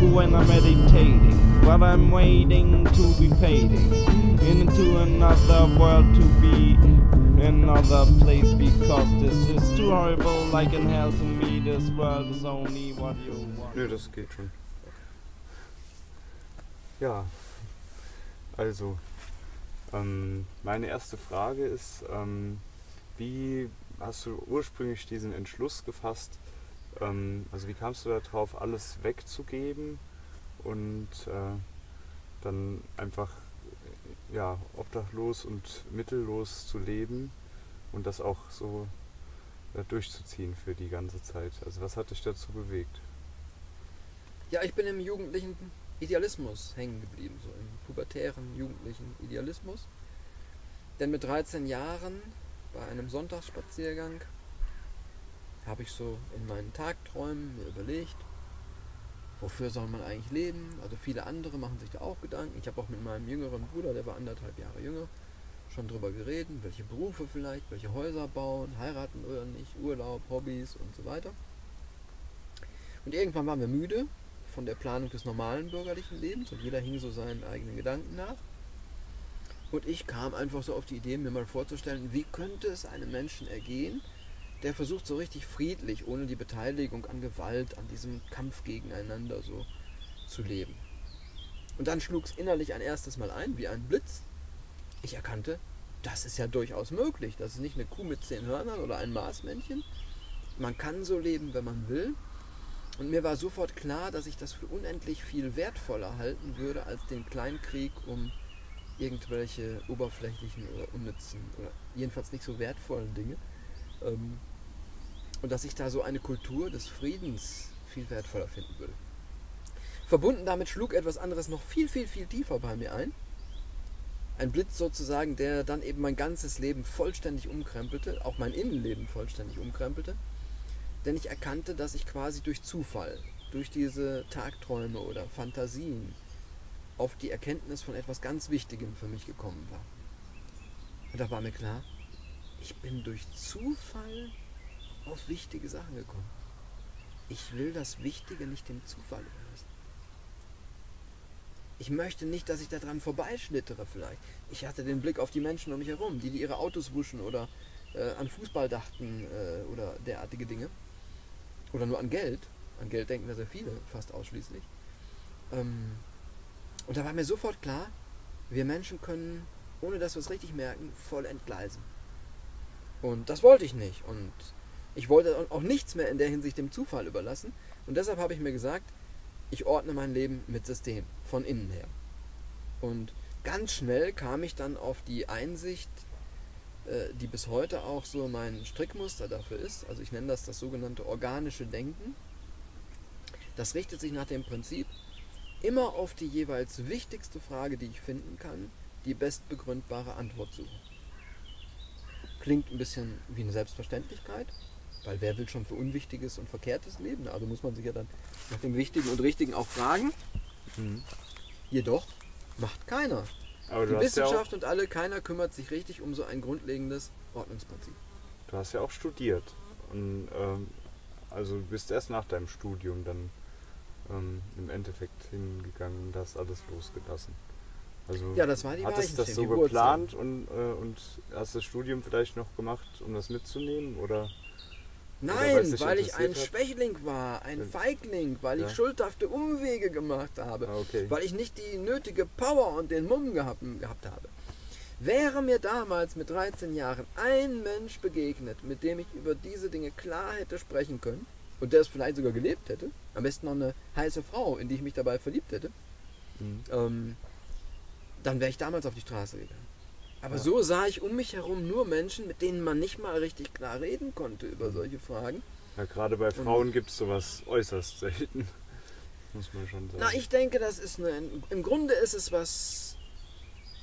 and I'm meditating. But I'm waiting to be fading into another world to be another place because this is too horrible like in hell to me. This world is only what you want. Nö, das geht schon. Ja, also, ähm, meine erste Frage ist, ähm, wie hast du ursprünglich diesen Entschluss gefasst? Ähm, also wie kamst du darauf, alles wegzugeben und äh, dann einfach ja, obdachlos und mittellos zu leben und das auch so äh, durchzuziehen für die ganze Zeit? Also was hat dich dazu bewegt? Ja, ich bin im jugendlichen Idealismus hängen geblieben, so im pubertären jugendlichen Idealismus. Denn mit 13 Jahren bei einem Sonntagsspaziergang habe ich so in meinen Tagträumen mir überlegt, wofür soll man eigentlich leben? Also viele andere machen sich da auch Gedanken. Ich habe auch mit meinem jüngeren Bruder, der war anderthalb Jahre jünger, schon drüber geredet, welche Berufe vielleicht, welche Häuser bauen, heiraten oder nicht, Urlaub, Hobbys und so weiter. Und irgendwann waren wir müde von der Planung des normalen bürgerlichen Lebens und jeder hing so seinen eigenen Gedanken nach. Und ich kam einfach so auf die Idee, mir mal vorzustellen, wie könnte es einem Menschen ergehen, der versucht so richtig friedlich, ohne die Beteiligung an Gewalt, an diesem Kampf gegeneinander so zu leben. Und dann schlug es innerlich ein erstes Mal ein, wie ein Blitz. Ich erkannte, das ist ja durchaus möglich. Das ist nicht eine Kuh mit zehn Hörnern oder ein Marsmännchen. Man kann so leben, wenn man will. Und mir war sofort klar, dass ich das für unendlich viel wertvoller halten würde als den Kleinkrieg um irgendwelche oberflächlichen oder unnützen oder jedenfalls nicht so wertvollen Dinge. Ähm, und dass ich da so eine Kultur des Friedens viel wertvoller finden würde. Verbunden damit schlug etwas anderes noch viel, viel, viel tiefer bei mir ein. Ein Blitz sozusagen, der dann eben mein ganzes Leben vollständig umkrempelte, auch mein Innenleben vollständig umkrempelte. Denn ich erkannte, dass ich quasi durch Zufall, durch diese Tagträume oder Fantasien auf die Erkenntnis von etwas ganz Wichtigem für mich gekommen war. Und da war mir klar, ich bin durch Zufall auf wichtige Sachen gekommen. Ich will das Wichtige nicht dem Zufall überlassen. Ich möchte nicht, dass ich daran vorbeischlittere vielleicht. Ich hatte den Blick auf die Menschen um mich herum, die, die ihre Autos wuschen oder äh, an Fußball dachten äh, oder derartige Dinge. Oder nur an Geld. An Geld denken da sehr viele, fast ausschließlich. Ähm, und da war mir sofort klar, wir Menschen können, ohne dass wir es richtig merken, voll entgleisen. Und das wollte ich nicht. Und ich wollte auch nichts mehr in der Hinsicht dem Zufall überlassen. Und deshalb habe ich mir gesagt, ich ordne mein Leben mit System, von innen her. Und ganz schnell kam ich dann auf die Einsicht, äh, die bis heute auch so mein Strickmuster dafür ist. Also ich nenne das das sogenannte organische Denken. Das richtet sich nach dem Prinzip, immer auf die jeweils wichtigste Frage, die ich finden kann, die bestbegründbare Antwort suchen. Klingt ein bisschen wie eine Selbstverständlichkeit, weil wer will schon für Unwichtiges und Verkehrtes leben? Also muss man sich ja dann nach dem Wichtigen und Richtigen auch fragen. Mhm. Jedoch macht keiner. Aber Die hast, ja Wissenschaft und alle, keiner kümmert sich richtig um so ein grundlegendes Ordnungsprinzip. du hast ja auch studiert. Und, ähm, also du bist erst nach deinem Studium dann ähm, im Endeffekt hingegangen und hast alles losgelassen. Also Ja, das war die hattest du das so geplant und, äh, und hast das Studium vielleicht noch gemacht, um das mitzunehmen? Oder Weil Nein, weil ich ein hat? Schwächling war, ein. Feigling, weil ich Ja. schuldhafte Umwege gemacht habe, Ah, okay. weil ich nicht die nötige Power und den Mumm gehabt, gehabt habe. Wäre mir damals mit 13 Jahren ein Mensch begegnet, mit dem ich über diese Dinge klar hätte sprechen können und der es vielleicht sogar gelebt hätte, am besten noch eine heiße Frau, in die ich mich dabei verliebt hätte, Mhm. ähm, dann wäre ich damals auf die Straße gegangen. Aber Ja. so sah ich um mich herum nur Menschen, mit denen man nicht mal richtig klar reden konnte über Mhm. solche Fragen. Ja, gerade bei Frauen gibt es sowas äußerst selten. Muss man schon sagen. Na, ich denke, das ist eine. Im Grunde ist es was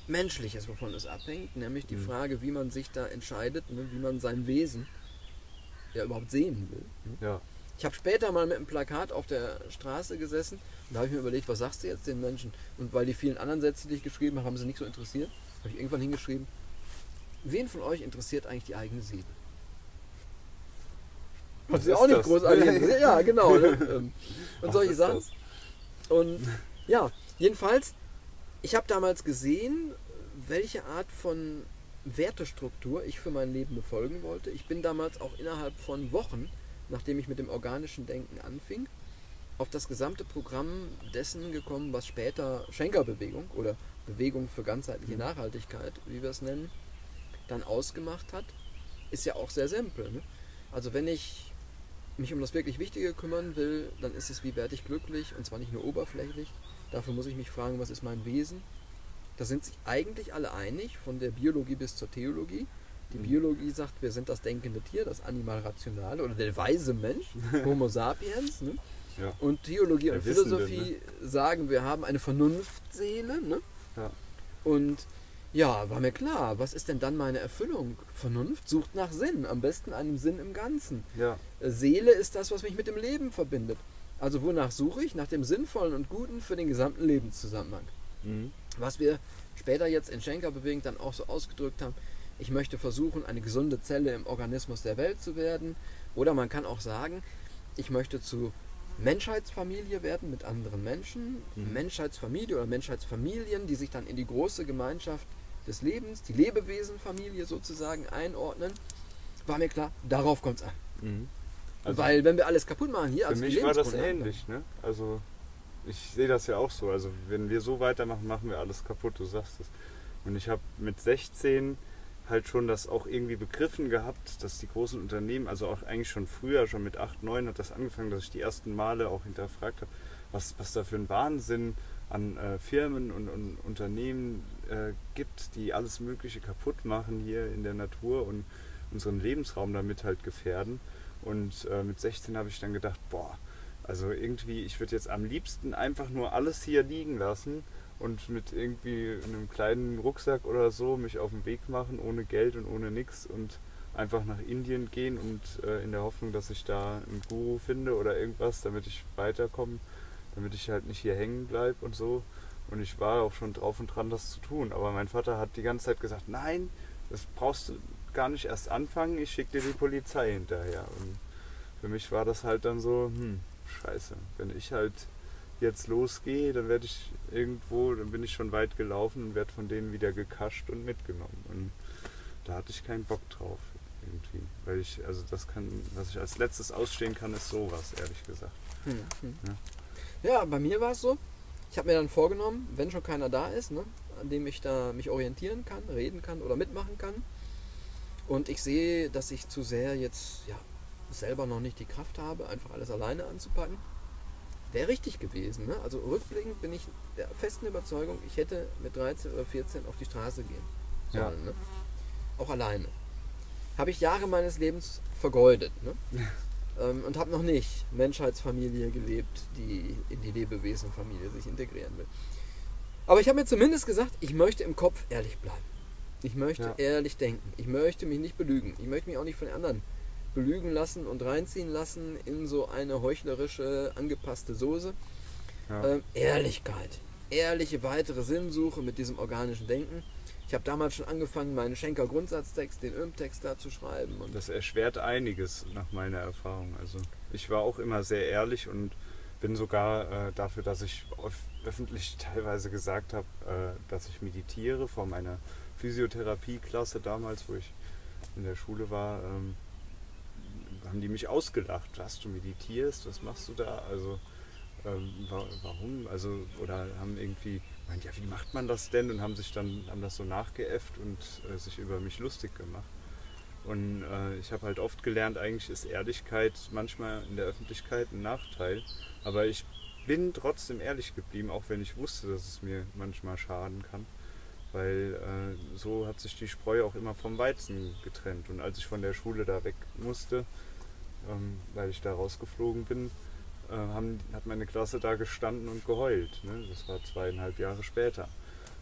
Menschliches, wovon es abhängt, nämlich die Mhm. Frage, wie man sich da entscheidet, ne, wie man sein Wesen ja überhaupt sehen will. Ne? ja. Ich habe später mal mit einem Plakat auf der Straße gesessen und da habe ich mir überlegt, was sagst du jetzt den Menschen? Und weil die vielen anderen Sätze, die ich geschrieben habe, haben sie nicht so interessiert, habe ich irgendwann hingeschrieben, wen von euch interessiert eigentlich die eigene Seele? Hat Was sie ist auch nicht das? großartig. Ja, genau. Ne? Ähm, Und solche Sachen. das? Und ja, jedenfalls, ich habe damals gesehen, welche Art von Wertestruktur ich für mein Leben befolgen wollte. Ich bin damals auch innerhalb von Wochen, nachdem ich mit dem organischen Denken anfing, auf das gesamte Programm dessen gekommen, was später Schenker-Bewegung oder Bewegung für ganzheitliche Nachhaltigkeit, wie wir es nennen, dann ausgemacht hat. Ist ja auch sehr simpel. Ne? Also wenn ich mich um das wirklich Wichtige kümmern will, dann ist es, wie werde ich glücklich und zwar nicht nur oberflächlich. Dafür muss ich mich fragen, was ist mein Wesen? Da sind sich eigentlich alle einig, von der Biologie bis zur Theologie. Die Mhm. Biologie sagt, wir sind das denkende Tier, das Animal-Rationale oder der weise Mensch, Homo sapiens. Ne? Ja. Und Theologie Der und Wissende, Philosophie sagen, wir haben eine Vernunftseele. Ne? Und ja, war mir klar, was ist denn dann meine Erfüllung? Vernunft sucht nach Sinn, am besten einem Sinn im Ganzen. Ja, Seele ist das, was mich mit dem Leben verbindet. Also wonach suche ich? Nach dem Sinnvollen und Guten für den gesamten Lebenszusammenhang. mhm. Was wir später jetzt in Schenker-Bewegung dann auch so ausgedrückt haben, ich möchte versuchen, eine gesunde Zelle im Organismus der Welt zu werden. Oder man kann auch sagen, ich möchte zu Menschheitsfamilie werden mit anderen Menschen. Mhm. Menschheitsfamilie oder Menschheitsfamilien, die sich dann in die große Gemeinschaft des Lebens, die Lebewesenfamilie sozusagen einordnen. War mir klar, darauf kommt es an. Mhm. Also Weil wenn wir alles kaputt machen hier, für die mich war das ähnlich, ne? Also ich sehe das ja auch so. Also wenn wir so weitermachen, machen wir alles kaputt, du sagst es. Und ich habe mit 16 halt schon das auch irgendwie begriffen gehabt, dass die großen Unternehmen, also auch eigentlich schon früher, schon mit 8, 9 hat das angefangen, dass ich die ersten Male auch hinterfragt habe, was, was da für ein Wahnsinn an äh, Firmen und, und Unternehmen äh, gibt, die alles Mögliche kaputt machen hier in der Natur und unseren Lebensraum damit halt gefährden. Und äh, mit 16 habe ich dann gedacht, boah, also irgendwie, ich würde jetzt am liebsten einfach nur alles hier liegen lassen und mit irgendwie einem kleinen Rucksack oder so mich auf den Weg machen, ohne Geld und ohne nix und einfach nach Indien gehen und äh, in der Hoffnung, dass ich da einen Guru finde oder irgendwas, damit ich weiterkomme, damit ich halt nicht hier hängen bleibe und so. Und ich war auch schon drauf und dran, das zu tun. Aber mein Vater hat die ganze Zeit gesagt, nein, das brauchst du gar nicht erst anfangen, ich schicke dir die Polizei hinterher. Und für mich war das halt dann so, hm, scheiße, wenn ich halt jetzt losgehe, dann werde ich irgendwo, dann bin ich schon weit gelaufen und werde von denen wieder gekascht und mitgenommen. Und da hatte ich keinen Bock drauf irgendwie. Weil ich, also das kann, was ich als letztes ausstehen kann, ist sowas, ehrlich gesagt. Hm, hm. Ja, bei mir war es so. Ich habe mir dann vorgenommen, wenn schon keiner da ist, ne, an dem ich da mich orientieren kann, reden kann oder mitmachen kann. Und ich sehe, dass ich zu sehr jetzt ja, selber noch nicht die Kraft habe, einfach alles alleine anzupacken. Wäre richtig gewesen. Ne? Also rückblickend bin ich der festen Überzeugung, ich hätte mit 13 oder 14 auf die Straße gehen Ja. sollen. Ne? Auch alleine. Habe ich Jahre meines Lebens vergeudet. Ne? ähm, und habe noch nicht Menschheitsfamilie gelebt, die in die Lebewesenfamilie sich integrieren will. Aber ich habe mir zumindest gesagt, ich möchte im Kopf ehrlich bleiben. Ich möchte Ja. ehrlich denken. Ich möchte mich nicht belügen. Ich möchte mich auch nicht von den anderen belügen lassen und reinziehen lassen in so eine heuchlerische, angepasste Soße. Ja. Ähm, Ehrlichkeit. Ehrliche weitere Sinnsuche mit diesem organischen Denken. Ich habe damals schon angefangen, meinen Schenker Grundsatztext, den Öm-Text da zu schreiben. Das erschwert einiges nach meiner Erfahrung. Also ich war auch immer sehr ehrlich und bin sogar äh, dafür, dass ich öf- öffentlich teilweise gesagt habe, äh, dass ich meditiere vor meiner Physiotherapieklasse damals, wo ich in der Schule war, ähm, haben die mich ausgelacht. Was du meditierst, was machst du da? Also ähm, wa warum? Also oder haben irgendwie meint, ja, wie macht man das denn? Und haben sich dann haben das so nachgeäfft und äh, sich über mich lustig gemacht. Und äh, ich habe halt oft gelernt, eigentlich ist Ehrlichkeit manchmal in der Öffentlichkeit ein Nachteil. Aber ich bin trotzdem ehrlich geblieben, auch wenn ich wusste, dass es mir manchmal schaden kann. Weil äh, so hat sich die Spreu auch immer vom Weizen getrennt. Und als ich von der Schule da weg musste, ähm, weil ich da rausgeflogen bin, äh, haben, hat meine Klasse da gestanden und geheult. Ne? Das war zweieinhalb Jahre später.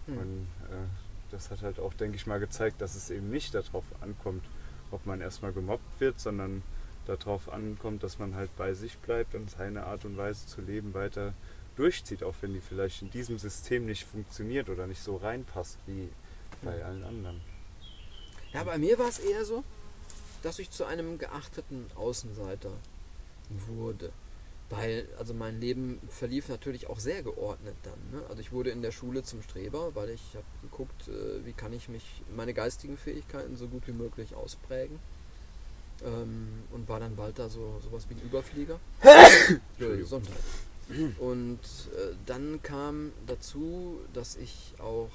Hm. Und äh, das hat halt auch, denke ich mal, gezeigt, dass es eben nicht darauf ankommt, ob man erstmal gemobbt wird, sondern darauf ankommt, dass man halt bei sich bleibt und seine Art und Weise zu leben weiter durchzieht, auch wenn die vielleicht in diesem System nicht funktioniert oder nicht so reinpasst wie bei allen anderen. Ja, bei mir war es eher so, dass ich zu einem geachteten Außenseiter wurde. Weil, also mein Leben verlief natürlich auch sehr geordnet dann. Ne? Also ich wurde in der Schule zum Streber, weil ich habe geguckt, äh, wie kann ich mich, meine geistigen Fähigkeiten so gut wie möglich ausprägen. Ähm, und war dann bald da so sowas wie ein Überflieger. Gesundheit. Und äh, dann kam dazu, dass ich auch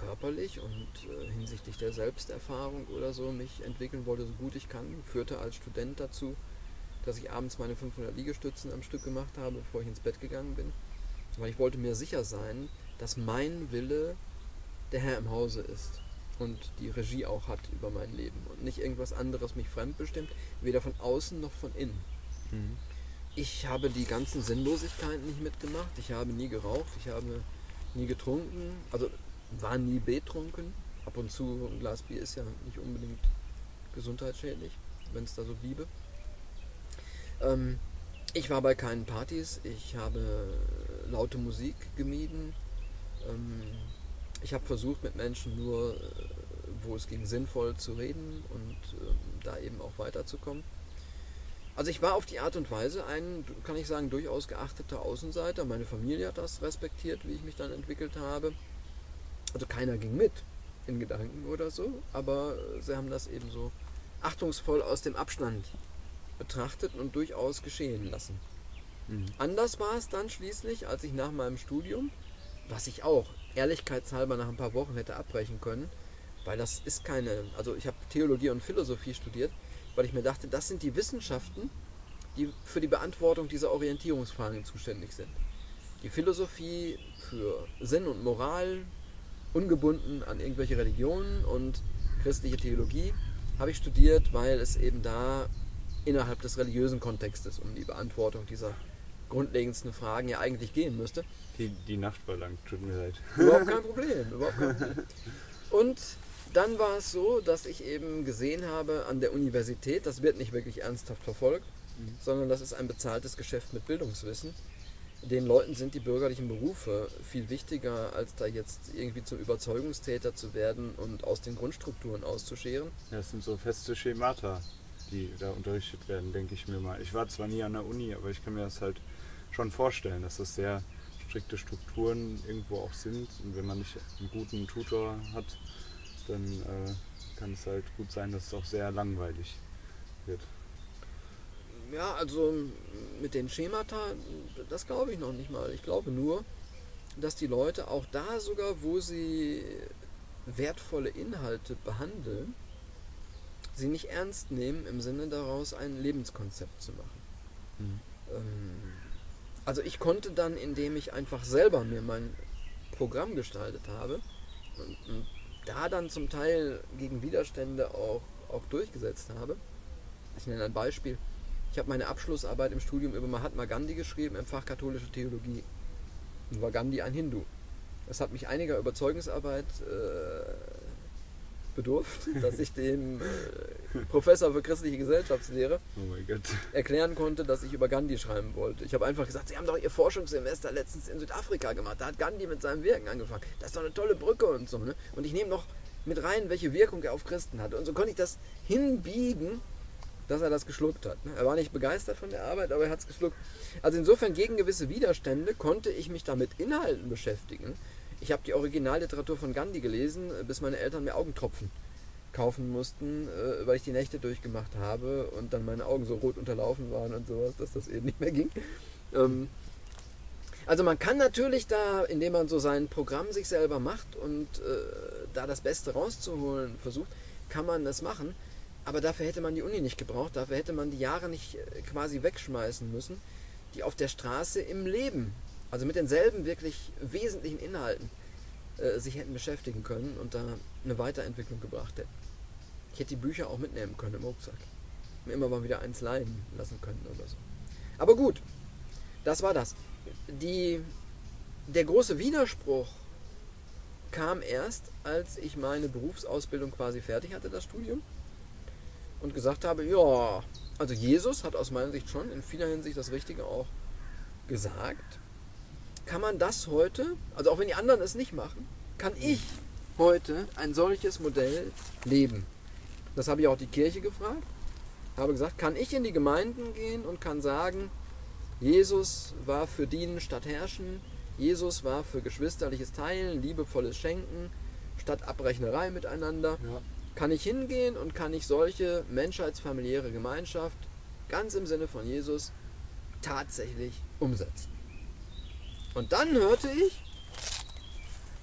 körperlich und äh, hinsichtlich der Selbsterfahrung oder so mich entwickeln wollte, so gut ich kann. Führte als Student dazu, dass ich abends meine 500 Liegestützen am Stück gemacht habe, bevor ich ins Bett gegangen bin. Weil ich wollte mir sicher sein, dass mein Wille der Herr im Hause ist und die Regie auch hat über mein Leben und nicht irgendwas anderes mich fremdbestimmt, weder von außen noch von innen. Mhm. Ich habe die ganzen Sinnlosigkeiten nicht mitgemacht. Ich habe nie geraucht, ich habe nie getrunken, also war nie betrunken. Ab und zu ein Glas Bier ist ja nicht unbedingt gesundheitsschädlich, wenn es da so bliebe. Ähm, ich war bei keinen Partys, ich habe laute Musik gemieden. Ähm, ich habe versucht, mit Menschen nur, äh, wo es ging, sinnvoll zu reden und ähm, da eben auch weiterzukommen. Also ich war auf die Art und Weise ein, kann ich sagen, durchaus geachteter Außenseiter. Meine Familie hat das respektiert, wie ich mich dann entwickelt habe. Also keiner ging mit in Gedanken oder so, aber sie haben das eben so achtungsvoll aus dem Abstand betrachtet und durchaus geschehen lassen. Mhm. Anders war es dann schließlich, als ich nach meinem Studium, was ich auch ehrlichkeitshalber nach ein paar Wochen hätte abbrechen können, weil das ist keine, also ich habe Theologie und Philosophie studiert, weil ich mir dachte, das sind die Wissenschaften, die für die Beantwortung dieser Orientierungsfragen zuständig sind. Die Philosophie für Sinn und Moral, ungebunden an irgendwelche Religionen und christliche Theologie, habe ich studiert, weil es eben da innerhalb des religiösen Kontextes um die Beantwortung dieser grundlegendsten Fragen ja eigentlich gehen müsste. Die, die Nacht war lang, tut mir leid. Überhaupt kein Problem, überhaupt kein Problem. Und dann war es so, dass ich eben gesehen habe an der Universität, das wird nicht wirklich ernsthaft verfolgt, Mhm. sondern das ist ein bezahltes Geschäft mit Bildungswissen. Den Leuten sind die bürgerlichen Berufe viel wichtiger, als da jetzt irgendwie zum Überzeugungstäter zu werden und aus den Grundstrukturen auszuscheren. Ja, das sind so feste Schemata, die da unterrichtet werden, denke ich mir mal. Ich war zwar nie an der Uni, aber ich kann mir das halt schon vorstellen, dass das sehr strikte Strukturen irgendwo auch sind. Und wenn man nicht einen guten Tutor hat, dann äh, kann es halt gut sein, dass es auch sehr langweilig wird. Ja, also mit den Schemata, das glaube ich noch nicht mal. Ich glaube nur, dass die Leute auch da sogar, wo sie wertvolle Inhalte behandeln, sie nicht ernst nehmen im Sinne daraus ein Lebenskonzept zu machen. Mhm. Ähm, also ich konnte dann, indem ich einfach selber mir mein Programm gestaltet habe und, und da dann zum Teil gegen Widerstände auch, auch durchgesetzt habe. Ich nenne ein Beispiel. Ich habe meine Abschlussarbeit im Studium über Mahatma Gandhi geschrieben im Fach katholische Theologie. Und war Gandhi ein Hindu. Das hat mich einiger Überzeugungsarbeit äh, bedurft, dass ich dem äh, Professor für christliche Gesellschaftslehre Oh erklären konnte, dass ich über Gandhi schreiben wollte. Ich habe einfach gesagt, Sie haben doch Ihr Forschungssemester letztens in Südafrika gemacht. Da hat Gandhi mit seinem Wirken angefangen. Das ist doch eine tolle Brücke und so. Ne? Und ich nehme noch mit rein, welche Wirkung er auf Christen hatte. Und so konnte ich das hinbiegen, dass er das geschluckt hat. ne? Er war nicht begeistert von der Arbeit, aber er hat es geschluckt. Also insofern gegen gewisse Widerstände konnte ich mich damit Inhalten beschäftigen. Ich habe die Originalliteratur von Gandhi gelesen, bis meine Eltern mir Augentropfen kaufen mussten, äh, weil ich die Nächte durchgemacht habe und dann meine Augen so rot unterlaufen waren und sowas, dass das eben nicht mehr ging. Ähm, also man kann natürlich da, indem man so sein Programm sich selber macht und äh, da das Beste rauszuholen versucht, kann man das machen. Aber dafür hätte man die Uni nicht gebraucht, dafür hätte man die Jahre nicht äh, quasi wegschmeißen müssen, die auf der Straße im Leben, also mit denselben wirklich wesentlichen Inhalten, äh, sich hätten beschäftigen können und da eine Weiterentwicklung gebracht hätten. Ich hätte die Bücher auch mitnehmen können im Rucksack. Mir immer mal wieder eins leihen lassen können oder so. Aber gut, das war das. Die, der große Widerspruch kam erst, als ich meine Berufsausbildung quasi fertig hatte, das Studium, und gesagt habe, ja, also Jesus hat aus meiner Sicht schon in vieler Hinsicht das Richtige auch gesagt. Kann man das heute, also auch wenn die anderen es nicht machen, kann ich heute ein solches Modell leben? Das habe ich auch die Kirche gefragt. Habe gesagt, kann ich in die Gemeinden gehen und kann sagen, Jesus war für Dienen statt Herrschen. Jesus war für geschwisterliches Teilen, liebevolles Schenken statt Abrechnerei miteinander. Ja. Kann ich hingehen und kann ich solche menschheitsfamiliäre Gemeinschaft ganz im Sinne von Jesus tatsächlich umsetzen? Und dann hörte ich,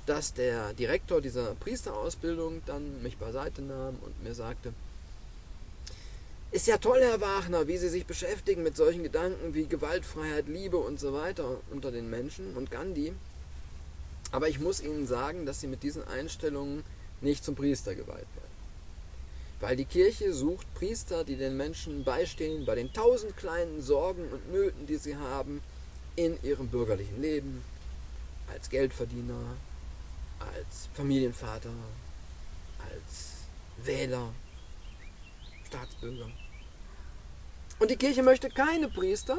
dass der Direktor dieser Priesterausbildung dann mich beiseite nahm und mir sagte, ist ja toll, Herr Wagner, wie Sie sich beschäftigen mit solchen Gedanken wie Gewaltfreiheit, Liebe und so weiter unter den Menschen und Gandhi. Aber ich muss Ihnen sagen, dass Sie mit diesen Einstellungen nicht zum Priester geweiht werden. Weil die Kirche sucht Priester, die den Menschen beistehen bei den tausend kleinen Sorgen und Nöten, die sie haben in ihrem bürgerlichen Leben, als Geldverdiener, als Familienvater, als Wähler, Staatsbürger. Und die Kirche möchte keine Priester,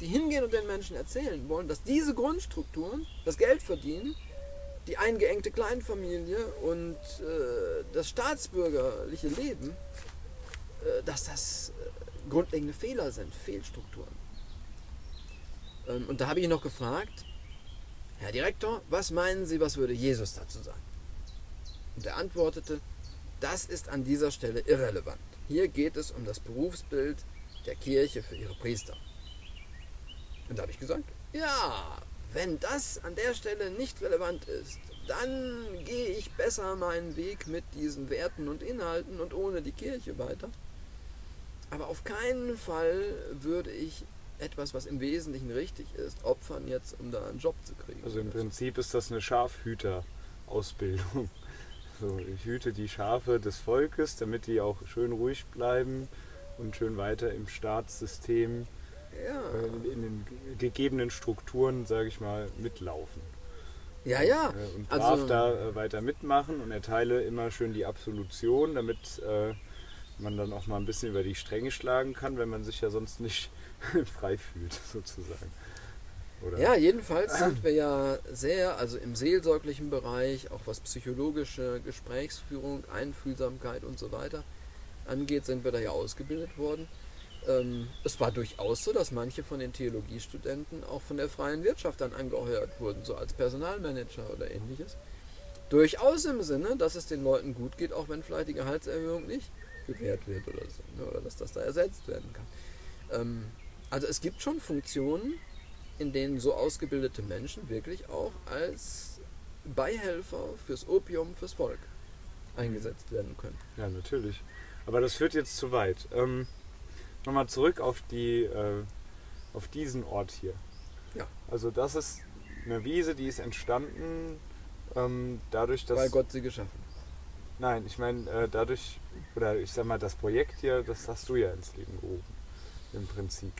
die hingehen und den Menschen erzählen wollen, dass diese Grundstrukturen, das Geld verdienen, die eingeengte Kleinfamilie und äh, das staatsbürgerliche Leben, äh, dass das äh, grundlegende Fehler sind, Fehlstrukturen. Ähm, und da habe ich ihn noch gefragt, Herr Direktor, was meinen Sie, was würde Jesus dazu sagen? Und er antwortete, das ist an dieser Stelle irrelevant. Hier geht es um das Berufsbild der Kirche für ihre Priester. Und da habe ich gesagt, ja, wenn das an der Stelle nicht relevant ist, dann gehe ich besser meinen Weg mit diesen Werten und Inhalten und ohne die Kirche weiter. Aber auf keinen Fall würde ich etwas, was im Wesentlichen richtig ist, opfern jetzt, um da einen Job zu kriegen. Also im Prinzip ist das eine Schafhüter-Ausbildung. So, ich hüte die Schafe des Volkes, damit die auch schön ruhig bleiben und schön weiter im Staatssystem ja. äh, in, den gegebenen Strukturen, sage ich mal, mitlaufen. ja, ja. Äh, Und Also- darf da äh, weiter mitmachen und erteile immer schön die Absolution, damit äh, man dann auch mal ein bisschen über die Stränge schlagen kann, wenn man sich ja sonst nicht frei fühlt, sozusagen. Oder? Ja, jedenfalls sind wir ja sehr, also im seelsorglichen Bereich, auch was psychologische Gesprächsführung, Einfühlsamkeit und so weiter angeht, sind wir da ja ausgebildet worden. Ähm, es war durchaus so, dass manche von den Theologiestudenten auch von der freien Wirtschaft dann angeheuert wurden, so als Personalmanager oder ähnliches. Durchaus im Sinne, dass es den Leuten gut geht, auch wenn vielleicht die Gehaltserhöhung nicht gewährt wird oder so, ne, oder dass das da ersetzt werden kann. Ähm, also es gibt schon Funktionen, in denen so ausgebildete Menschen wirklich auch als Beihelfer fürs Opium, fürs Volk eingesetzt werden können. Ja, natürlich. Aber das führt jetzt zu weit. Ähm, Nochmal zurück auf, die, äh, auf diesen Ort hier. Ja. Also das ist eine Wiese, die ist entstanden ähm, dadurch, dass... Weil Gott sie geschaffen. Nein, ich meine äh, dadurch, oder ich sag mal, das Projekt hier, das hast du ja ins Leben gerufen. Im Prinzip.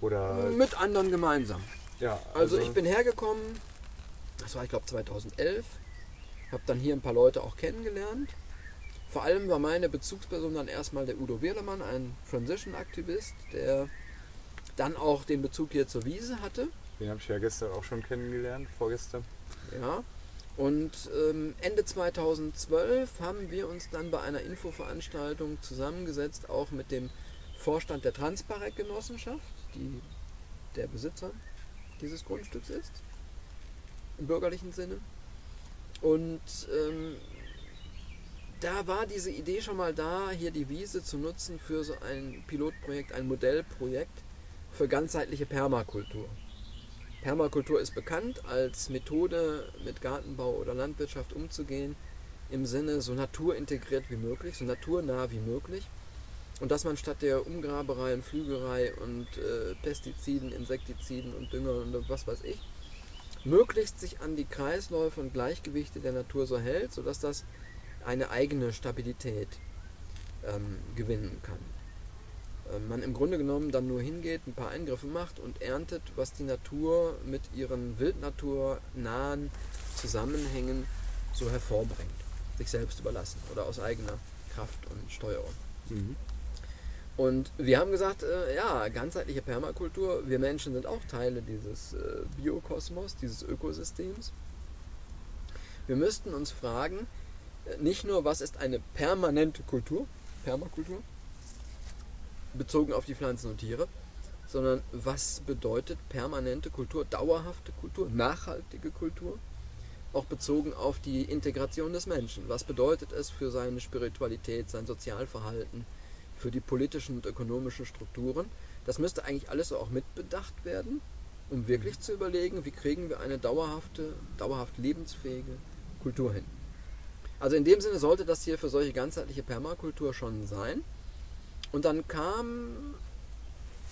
Oder... Mit anderen gemeinsam. ja, Also ich bin hergekommen, das war ich glaube 2011, habe dann hier ein paar Leute auch kennengelernt. Vor allem war meine Bezugsperson dann erstmal der Udo Wirlemann, ein Transition-Aktivist, der dann auch den Bezug hier zur Wiese hatte. Den habe ich ja gestern auch schon kennengelernt, vorgestern. Ja. Und ähm, Ende 2012 haben wir uns dann bei einer Infoveranstaltung zusammengesetzt, auch mit dem Vorstand der Transparek-Genossenschaft, die der Besitzer dieses Grundstücks ist, im bürgerlichen Sinne. Und ähm, da war diese Idee schon mal da, hier die Wiese zu nutzen für so ein Pilotprojekt, ein Modellprojekt für ganzheitliche Permakultur. Permakultur ist bekannt als Methode, mit Gartenbau oder Landwirtschaft umzugehen, im Sinne so naturintegriert wie möglich, so naturnah wie möglich. Und dass man statt der Umgraberei und Flügerei und äh, Pestiziden, Insektiziden und Dünger und was weiß ich, möglichst sich an die Kreisläufe und Gleichgewichte der Natur so hält, sodass das eine eigene Stabilität ähm, gewinnen kann. Ähm, man im Grunde genommen dann nur hingeht, ein paar Eingriffe macht und erntet, was die Natur mit ihren wildnaturnahen Zusammenhängen so hervorbringt. Sich selbst überlassen oder aus eigener Kraft und Steuerung. Und wir haben gesagt, äh, ja, ganzheitliche Permakultur, wir Menschen sind auch Teile dieses äh, Biokosmos, dieses Ökosystems. Wir müssten uns fragen, nicht nur, was ist eine permanente Kultur, Permakultur, bezogen auf die Pflanzen und Tiere, sondern was bedeutet permanente Kultur, dauerhafte Kultur, nachhaltige Kultur, auch bezogen auf die Integration des Menschen. Was bedeutet es für seine Spiritualität, sein Sozialverhalten, für die politischen und ökonomischen Strukturen? Das müsste eigentlich alles auch mitbedacht werden, um wirklich zu überlegen, wie kriegen wir eine dauerhafte, dauerhaft lebensfähige Kultur hin. Also in dem Sinne sollte das hier für solche ganzheitliche Permakultur schon sein. Und dann kam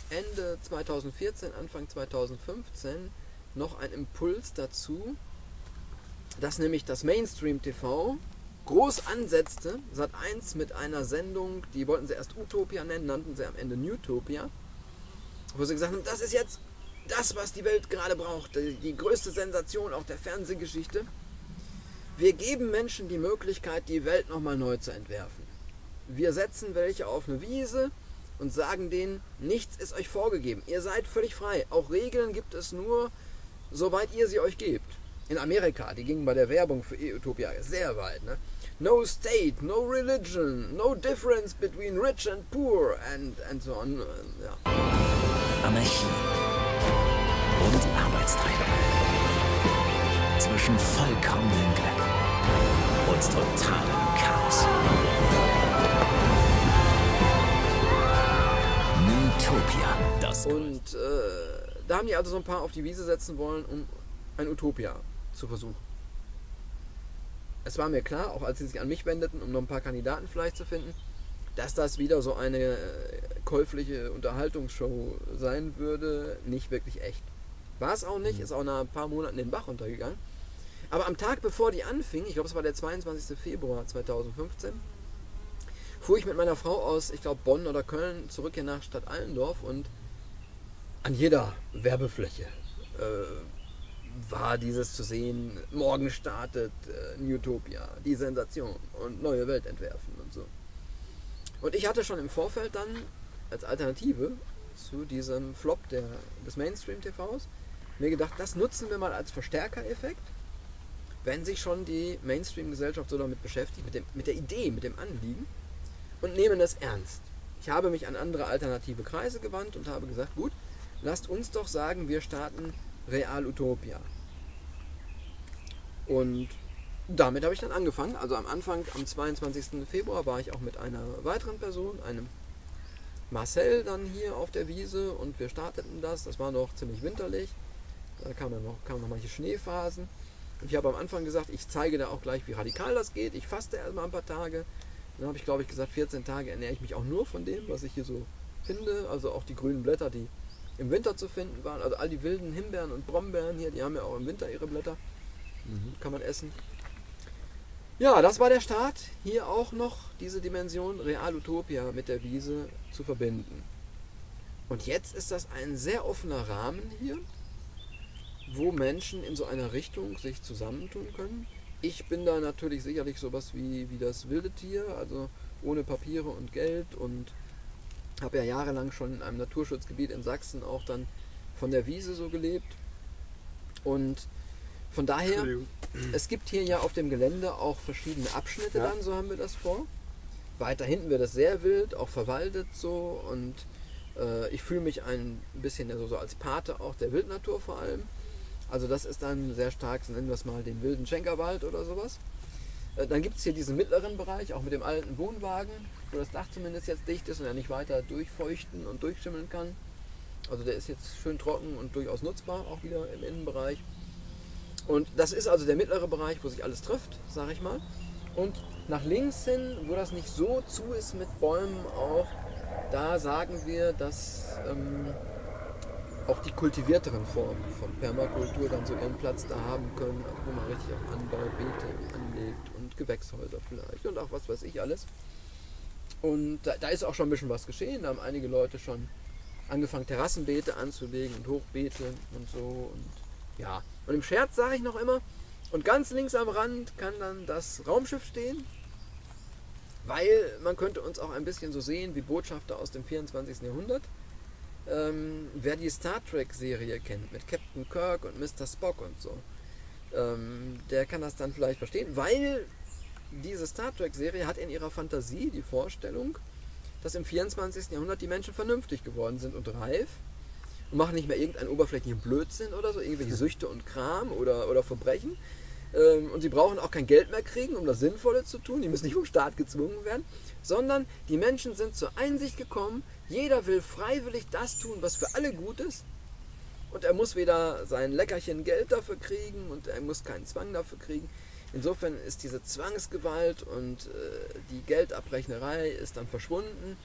Ende 2014, Anfang 2015 noch ein Impuls dazu, dass nämlich das Mainstream TV groß ansetzte, Sat 1 mit einer Sendung, die wollten sie erst Utopia nennen, nannten sie am Ende Newtopia, wo sie gesagt haben, das ist jetzt das, was die Welt gerade braucht, die größte Sensation auch der Fernsehgeschichte. Wir geben Menschen die Möglichkeit, die Welt nochmal neu zu entwerfen. Wir setzen welche auf eine Wiese und sagen denen, nichts ist euch vorgegeben. Ihr seid völlig frei. Auch Regeln gibt es nur, soweit ihr sie euch gebt. In Amerika, die gingen bei der Werbung für Utopia sehr weit. Ne? No state, no religion, no difference between rich and poor and, and so on. Ja. Anarchie und Arbeitsteilung. Zwischen vollkommenem Glück und totalem Chaos. Utopia, das Und äh, da haben die also so ein paar auf die Wiese setzen wollen, um ein Utopia zu versuchen. Es war mir klar, auch als sie sich an mich wendeten, um noch ein paar Kandidaten vielleicht zu finden, dass das wieder so eine äh, käufliche Unterhaltungsshow sein würde, nicht wirklich echt. War es auch nicht, ist auch nach ein paar Monaten den Bach untergegangen. Aber am Tag bevor die anfing, ich glaube es war der 22. Februar 2015, fuhr ich mit meiner Frau aus, ich glaube Bonn oder Köln, zurück hier nach Stadt Allendorf und an jeder Werbefläche äh, war dieses zu sehen, morgen startet äh, Utopia, die Sensation und neue Welt entwerfen und so. Und ich hatte schon im Vorfeld dann als Alternative zu diesem Flop der, des Mainstream-TVs mir gedacht, das nutzen wir mal als Verstärkereffekt, wenn sich schon die Mainstream-Gesellschaft so damit beschäftigt, mit, dem, mit der Idee, mit dem Anliegen und nehmen es ernst. Ich habe mich an andere alternative Kreise gewandt und habe gesagt, gut, lasst uns doch sagen, wir starten Real Utopia. Und damit habe ich dann angefangen. Also am Anfang, am 22. Februar, war ich auch mit einer weiteren Person, einem Marcel, dann hier auf der Wiese und wir starteten das. Das war noch ziemlich winterlich. Da kamen noch, kamen noch manche Schneephasen. Und ich habe am Anfang gesagt, ich zeige da auch gleich, wie radikal das geht. Ich faste erstmal ein paar Tage. Dann habe ich, glaube ich, gesagt, 14 Tage ernähre ich mich auch nur von dem, was ich hier so finde. Also auch die grünen Blätter, die im Winter zu finden waren. Also all die wilden Himbeeren und Brombeeren hier, die haben ja auch im Winter ihre Blätter. Mhm. Kann man essen. Ja, das war der Start. Hier auch noch diese Dimension Real Utopia mit der Wiese zu verbinden. Und jetzt ist das ein sehr offener Rahmen hier, wo Menschen in so einer Richtung sich zusammentun können. Ich bin da natürlich sicherlich sowas wie, wie das wilde Tier, also ohne Papiere und Geld und habe ja jahrelang schon in einem Naturschutzgebiet in Sachsen auch dann von der Wiese so gelebt. Und von daher, es gibt hier ja auf dem Gelände auch verschiedene Abschnitte Ja. dann, so haben wir das vor. Weiter hinten wird es sehr wild, auch verwaldet so und äh, ich fühle mich ein bisschen ja so, so als Pate auch der Wildnatur vor allem. Also das ist dann sehr stark, nennen wir es mal den wilden Schenkerwald oder sowas. Äh, dann gibt es hier diesen mittleren Bereich, auch mit dem alten Wohnwagen, wo das Dach zumindest jetzt dicht ist und er nicht weiter durchfeuchten und durchschimmeln kann. Also der ist jetzt schön trocken und durchaus nutzbar, auch wieder im Innenbereich. Und das ist also der mittlere Bereich, wo sich alles trifft, sage ich mal. Und nach links hin, wo das nicht so zu ist mit Bäumen auch, da sagen wir, dass ähm, auch die kultivierteren Formen von Permakultur dann so ihren Platz da haben können, wo man richtig auch Anbaubeete anlegt und Gewächshäuser vielleicht und auch was weiß ich alles. Und da, da ist auch schon ein bisschen was geschehen. Da haben einige Leute schon angefangen, Terrassenbeete anzulegen und Hochbeete und so. Und ja, und im Scherz sage ich noch immer, und ganz links am Rand kann dann das Raumschiff stehen, weil man könnte uns auch ein bisschen so sehen wie Botschafter aus dem 24. Jahrhundert. Ähm, wer die Star Trek-Serie kennt mit Captain Kirk und Mr. Spock und so, ähm, der kann das dann vielleicht verstehen, weil diese Star Trek-Serie hat in ihrer Fantasie die Vorstellung, dass im 24. Jahrhundert die Menschen vernünftig geworden sind und reif und machen nicht mehr irgendeinen oberflächlichen Blödsinn oder so, irgendwelche Süchte und Kram oder, oder Verbrechen. Ähm, und sie brauchen auch kein Geld mehr kriegen, um das Sinnvolle zu tun. Die müssen nicht vom Staat gezwungen werden, sondern die Menschen sind zur Einsicht gekommen, jeder will freiwillig das tun, was für alle gut ist. Und er muss weder sein Leckerchen Geld dafür kriegen und er muss keinen Zwang dafür kriegen. Insofern ist diese Zwangsgewalt und äh, die Geldabrechnerei ist dann verschwunden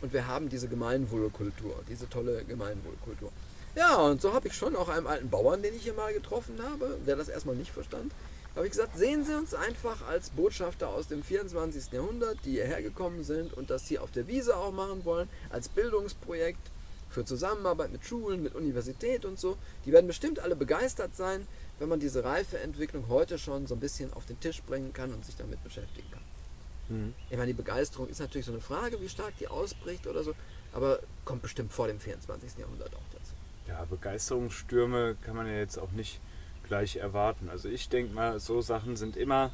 und wir haben diese Gemeinwohlkultur, diese tolle Gemeinwohlkultur. Ja, und so habe ich schon auch einem alten Bauern, den ich hier mal getroffen habe, der das erstmal nicht verstand, habe ich gesagt, sehen Sie uns einfach als Botschafter aus dem 24. Jahrhundert, die hierher gekommen sind und das hier auf der Wiese auch machen wollen, als Bildungsprojekt für Zusammenarbeit mit Schulen, mit Universität und so. Die werden bestimmt alle begeistert sein, wenn man diese Reifeentwicklung heute schon so ein bisschen auf den Tisch bringen kann und sich damit beschäftigen kann. Mhm. Ich meine, die Begeisterung ist natürlich so eine Frage, wie stark die ausbricht oder so, aber kommt bestimmt vor dem 24. Jahrhundert auch dazu. Ja, Begeisterungsstürme kann man ja jetzt auch nicht gleich erwarten. Also ich denke mal, so Sachen sind immer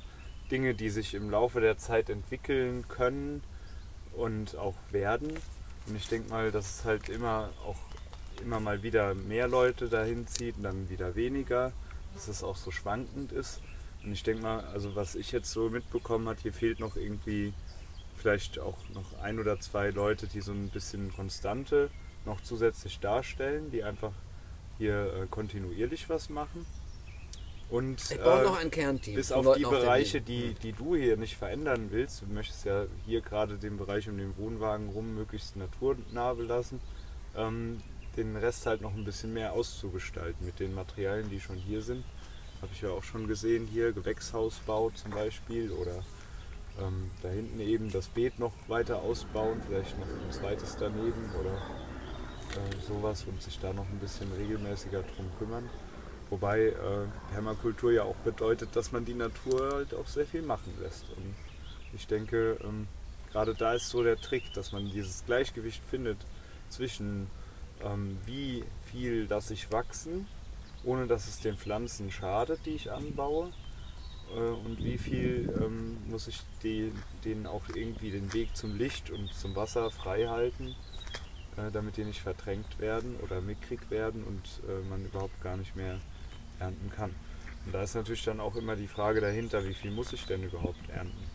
Dinge, die sich im Laufe der Zeit entwickeln können und auch werden. Und ich denke mal, dass es halt immer auch immer mal wieder mehr Leute dahin zieht und dann wieder weniger, dass es auch so schwankend ist. Und ich denke mal, also was ich jetzt so mitbekommen habe, hier fehlt noch irgendwie vielleicht auch noch ein oder zwei Leute, die so ein bisschen Konstante noch zusätzlich darstellen, die einfach hier äh, kontinuierlich was machen. Und Ich brauche äh, noch ein Kernteam. bis auf die Bereiche, die, die du hier nicht verändern willst, du möchtest ja hier gerade den Bereich um den Wohnwagen rum möglichst naturnah belassen, ähm, den Rest halt noch ein bisschen mehr auszugestalten mit den Materialien, die schon hier sind. Habe ich ja auch schon gesehen hier, Gewächshausbau zum Beispiel oder ähm, da hinten eben das Beet noch weiter ausbauen, vielleicht noch ein zweites daneben oder äh, sowas und sich da noch ein bisschen regelmäßiger drum kümmern. Wobei äh, Permakultur ja auch bedeutet, dass man die Natur halt auch sehr viel machen lässt. Und ich denke, ähm, gerade da ist so der Trick, dass man dieses Gleichgewicht findet zwischen ähm, wie viel lasse ich wachsen, ohne dass es den Pflanzen schadet, die ich anbaue, äh, und wie viel ähm, muss ich die, denen auch irgendwie den Weg zum Licht und zum Wasser frei halten, äh, damit die nicht verdrängt werden oder mickrig werden und äh, man überhaupt gar nicht mehr ernten kann. Und da ist natürlich dann auch immer die Frage dahinter, wie viel muss ich denn überhaupt ernten?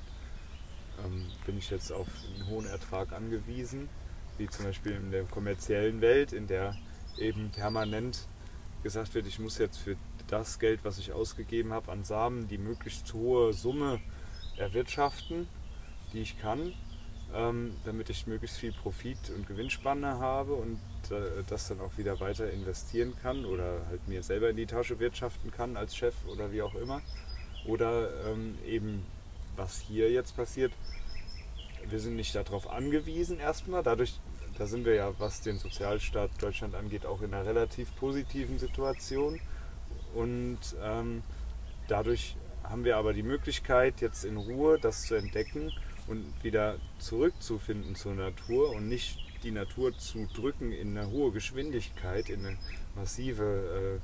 Ähm, bin ich jetzt auf einen hohen Ertrag angewiesen, wie zum Beispiel in der kommerziellen Welt, in der eben permanent gesagt wird, ich muss jetzt für das Geld, was ich ausgegeben habe an Samen, die möglichst hohe Summe erwirtschaften, die ich kann, ähm, damit ich möglichst viel Profit und Gewinnspanne habe und das dann auch wieder weiter investieren kann oder halt mir selber in die Tasche wirtschaften kann als Chef oder wie auch immer. Oder ähm, eben, was hier jetzt passiert, wir sind nicht darauf angewiesen erstmal, dadurch, da sind wir ja, was den Sozialstaat Deutschland angeht, auch in einer relativ positiven Situation. Und ähm, dadurch haben wir aber die Möglichkeit, jetzt in Ruhe das zu entdecken und wieder zurückzufinden zur Natur und nicht die Natur zu drücken in eine hohe Geschwindigkeit, in eine massive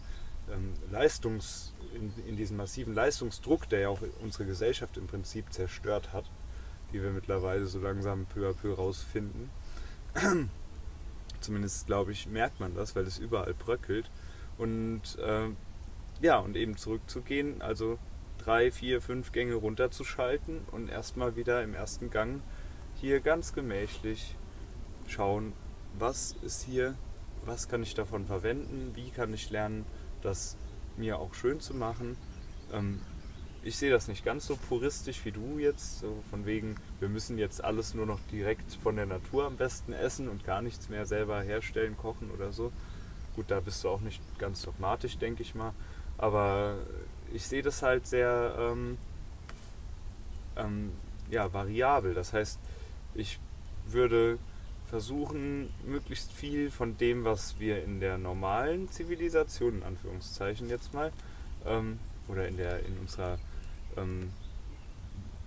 äh, ähm, Leistungs, in, in diesen massiven Leistungsdruck, der ja auch unsere Gesellschaft im Prinzip zerstört hat, wie wir mittlerweile so langsam peu à peu rausfinden. Zumindest glaube ich, merkt man das, weil es überall bröckelt. Und äh, ja, und eben zurückzugehen, also drei, vier, fünf Gänge runterzuschalten und erstmal wieder im ersten Gang hier ganz gemächlich schauen, was ist hier, was kann ich davon verwenden, wie kann ich lernen, das mir auch schön zu machen. Ähm, ich sehe das nicht ganz so puristisch wie du jetzt, so von wegen, wir müssen jetzt alles nur noch direkt von der Natur am besten essen und gar nichts mehr selber herstellen, kochen oder so. Gut, da bist du auch nicht ganz dogmatisch, denke ich mal. Aber ich sehe das halt sehr ähm, ähm, ja, variabel. Das heißt, ich würde versuchen, möglichst viel von dem, was wir in der normalen Zivilisation, in Anführungszeichen jetzt mal, ähm, oder in, der, in unserer ähm,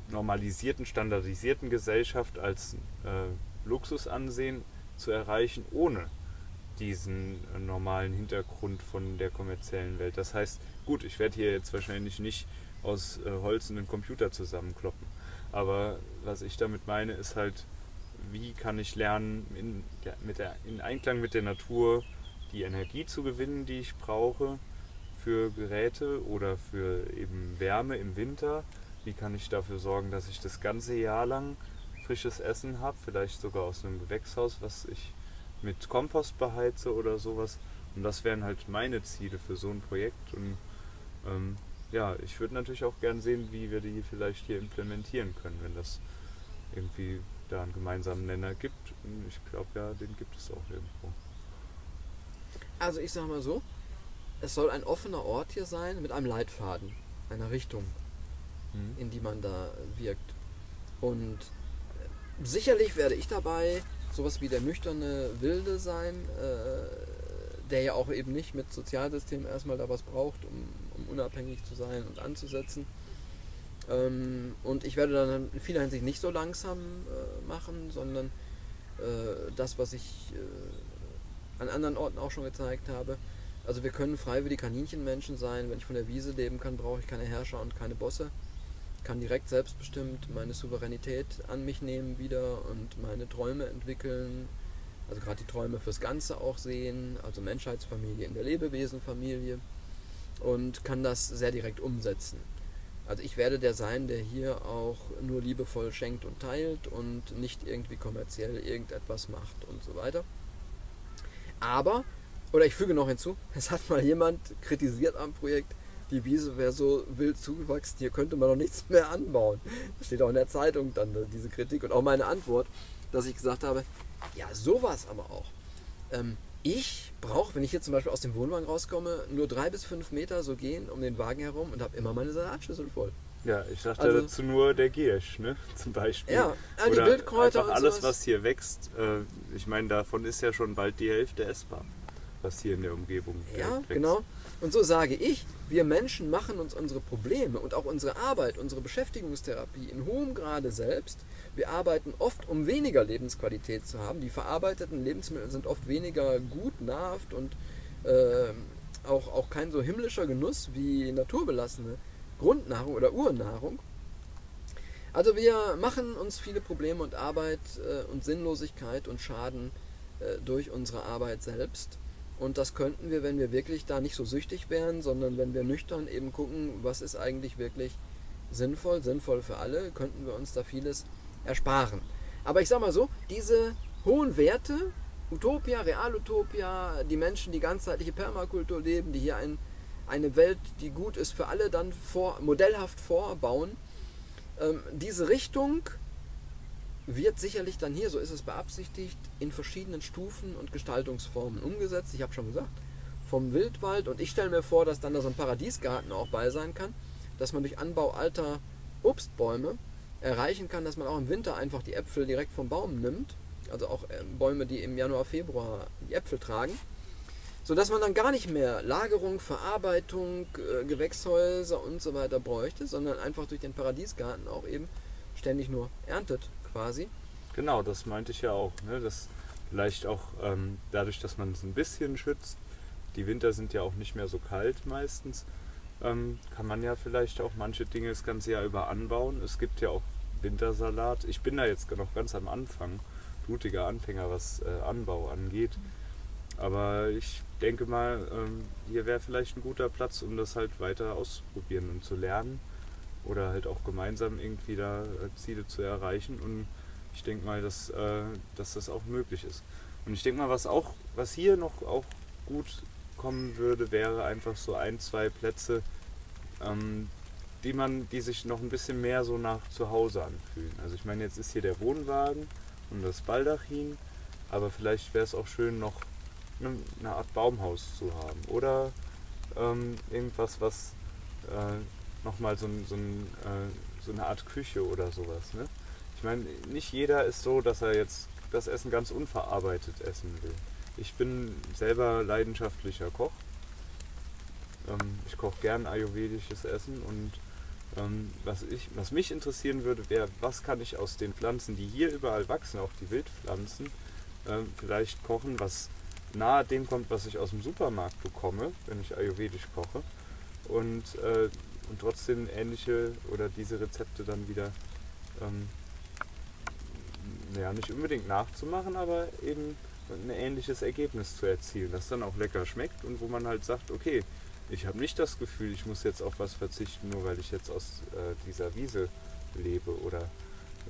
normalisierten, standardisierten Gesellschaft als äh, Luxus ansehen, zu erreichen, ohne diesen äh, normalen Hintergrund von der kommerziellen Welt. Das heißt, gut, ich werde hier jetzt wahrscheinlich nicht aus äh, Holz einen Computer zusammenkloppen. Aber was ich damit meine, ist halt, wie kann ich lernen, in, mit der, in Einklang mit der Natur die Energie zu gewinnen, die ich brauche für Geräte oder für eben Wärme im Winter. Wie kann ich dafür sorgen, dass ich das ganze Jahr lang frisches Essen habe, vielleicht sogar aus einem Gewächshaus, was ich mit Kompost beheize oder sowas. Und das wären halt meine Ziele für so ein Projekt. Und ähm, ja, ich würde natürlich auch gern sehen, wie wir die vielleicht hier implementieren können, wenn das irgendwie da einen gemeinsamen Nenner gibt. Und ich glaube ja, den gibt es auch irgendwo. Also ich sag mal so, es soll ein offener Ort hier sein mit einem Leitfaden, einer Richtung, Mhm. in die man da wirkt. Und äh, sicherlich werde ich dabei sowas wie der nüchterne Wilde sein, äh, der ja auch eben nicht mit Sozialsystem erstmal da was braucht, um, um unabhängig zu sein und anzusetzen. Ähm, und ich werde dann in vieler Hinsicht nicht so langsam äh, machen, sondern äh, das, was ich äh, an anderen Orten auch schon gezeigt habe. Also wir können freiwillig Kaninchenmenschen sein. Wenn ich von der Wiese leben kann, brauche ich keine Herrscher und keine Bosse. Kann direkt selbstbestimmt meine Souveränität an mich nehmen wieder und meine Träume entwickeln. Also gerade die Träume fürs Ganze auch sehen, also Menschheitsfamilie in der Lebewesenfamilie und kann das sehr direkt umsetzen. Also ich werde der sein, der hier auch nur liebevoll schenkt und teilt und nicht irgendwie kommerziell irgendetwas macht und so weiter. Aber, oder ich füge noch hinzu, es hat mal jemand kritisiert am Projekt, die Wiese wäre so wild zugewachsen, hier könnte man doch nichts mehr anbauen. Das steht auch in der Zeitung dann, diese Kritik und auch meine Antwort, dass ich gesagt habe, ja, sowas aber auch. Ähm, ich brauche, wenn ich hier zum Beispiel aus dem Wohnwagen rauskomme, nur drei bis fünf Meter so gehen um den Wagen herum und habe immer meine Salatschüssel voll. Ja, ich sagte Also- dazu nur der Giersch, ne? Zum Beispiel. Ja, ja, die Oder Wildkräuter und alles, was hier wächst. Äh, ich meine, davon ist ja schon bald die Hälfte essbar, was hier in der Umgebung Ja, wächst. genau. Und so sage ich, wir Menschen machen uns unsere Probleme und auch unsere Arbeit, unsere Beschäftigungstherapie in hohem Grade selbst. Wir arbeiten oft, um weniger Lebensqualität zu haben. Die verarbeiteten Lebensmittel sind oft weniger gut, nahrhaft und äh, auch, auch kein so himmlischer Genuss wie naturbelassene Grundnahrung oder Urnahrung. Also wir machen uns viele Probleme und Arbeit äh, und Sinnlosigkeit und Schaden äh, durch unsere Arbeit selbst. Und das könnten wir, wenn wir wirklich da nicht so süchtig wären, sondern wenn wir nüchtern eben gucken, was ist eigentlich wirklich sinnvoll, sinnvoll für alle, könnten wir uns da vieles ersparen. Aber ich sag mal so, diese hohen Werte, Utopia, Realutopia, die Menschen, die ganzheitliche Permakultur leben, die hier ein, eine Welt, die gut ist für alle, dann vor, modellhaft vorbauen, ähm, diese Richtung wird sicherlich dann hier, so ist es beabsichtigt, in verschiedenen Stufen und Gestaltungsformen umgesetzt. Ich habe schon gesagt, vom Wildwald und ich stelle mir vor, dass dann da so ein Paradiesgarten auch bei sein kann, dass man durch Anbau alter Obstbäume erreichen kann, dass man auch im Winter einfach die Äpfel direkt vom Baum nimmt, also auch äh, Bäume, die im Januar, Februar die Äpfel tragen, sodass man dann gar nicht mehr Lagerung, Verarbeitung, äh, Gewächshäuser und so weiter bräuchte, sondern einfach durch den Paradiesgarten auch eben ständig nur erntet quasi. Genau, das meinte ich ja auch. Ne? Das vielleicht auch ähm, dadurch, dass man es ein bisschen schützt. Die Winter sind ja auch nicht mehr so kalt meistens. Ähm, kann man ja vielleicht auch manche Dinge das ganze Jahr über anbauen. Es gibt ja auch Wintersalat. Ich bin da jetzt noch ganz am Anfang, blutiger Anfänger, was äh, Anbau angeht. Aber ich denke mal, ähm, hier wäre vielleicht ein guter Platz, um das halt weiter auszuprobieren und zu lernen oder halt auch gemeinsam irgendwie da äh, Ziele zu erreichen. Und ich denke mal, dass, äh, dass das auch möglich ist. Und ich denke mal, was auch, was hier noch auch gut kommen würde, wäre einfach so ein, zwei Plätze, ähm, die man, die sich noch ein bisschen mehr so nach zu Hause anfühlen. Also ich meine, jetzt ist hier der Wohnwagen und das Baldachin, aber vielleicht wäre es auch schön, noch eine, eine Art Baumhaus zu haben. Oder ähm, irgendwas, was äh, nochmal so, so, äh, so eine Art Küche oder sowas. Ne? Ich meine, nicht jeder ist so, dass er jetzt das Essen ganz unverarbeitet essen will. Ich bin selber leidenschaftlicher Koch. Ähm, ich koche gern ayurvedisches Essen und ähm, was, ich, was mich interessieren würde, wäre, was kann ich aus den Pflanzen, die hier überall wachsen, auch die Wildpflanzen, ähm, vielleicht kochen, was nahe dem kommt, was ich aus dem Supermarkt bekomme, wenn ich ayurvedisch koche. Und, äh, und trotzdem ähnliche oder diese Rezepte dann wieder ähm, ja, nicht unbedingt nachzumachen, aber eben ein ähnliches Ergebnis zu erzielen, das dann auch lecker schmeckt und wo man halt sagt, okay, ich habe nicht das Gefühl, ich muss jetzt auf was verzichten, nur weil ich jetzt aus äh, dieser Wiese lebe oder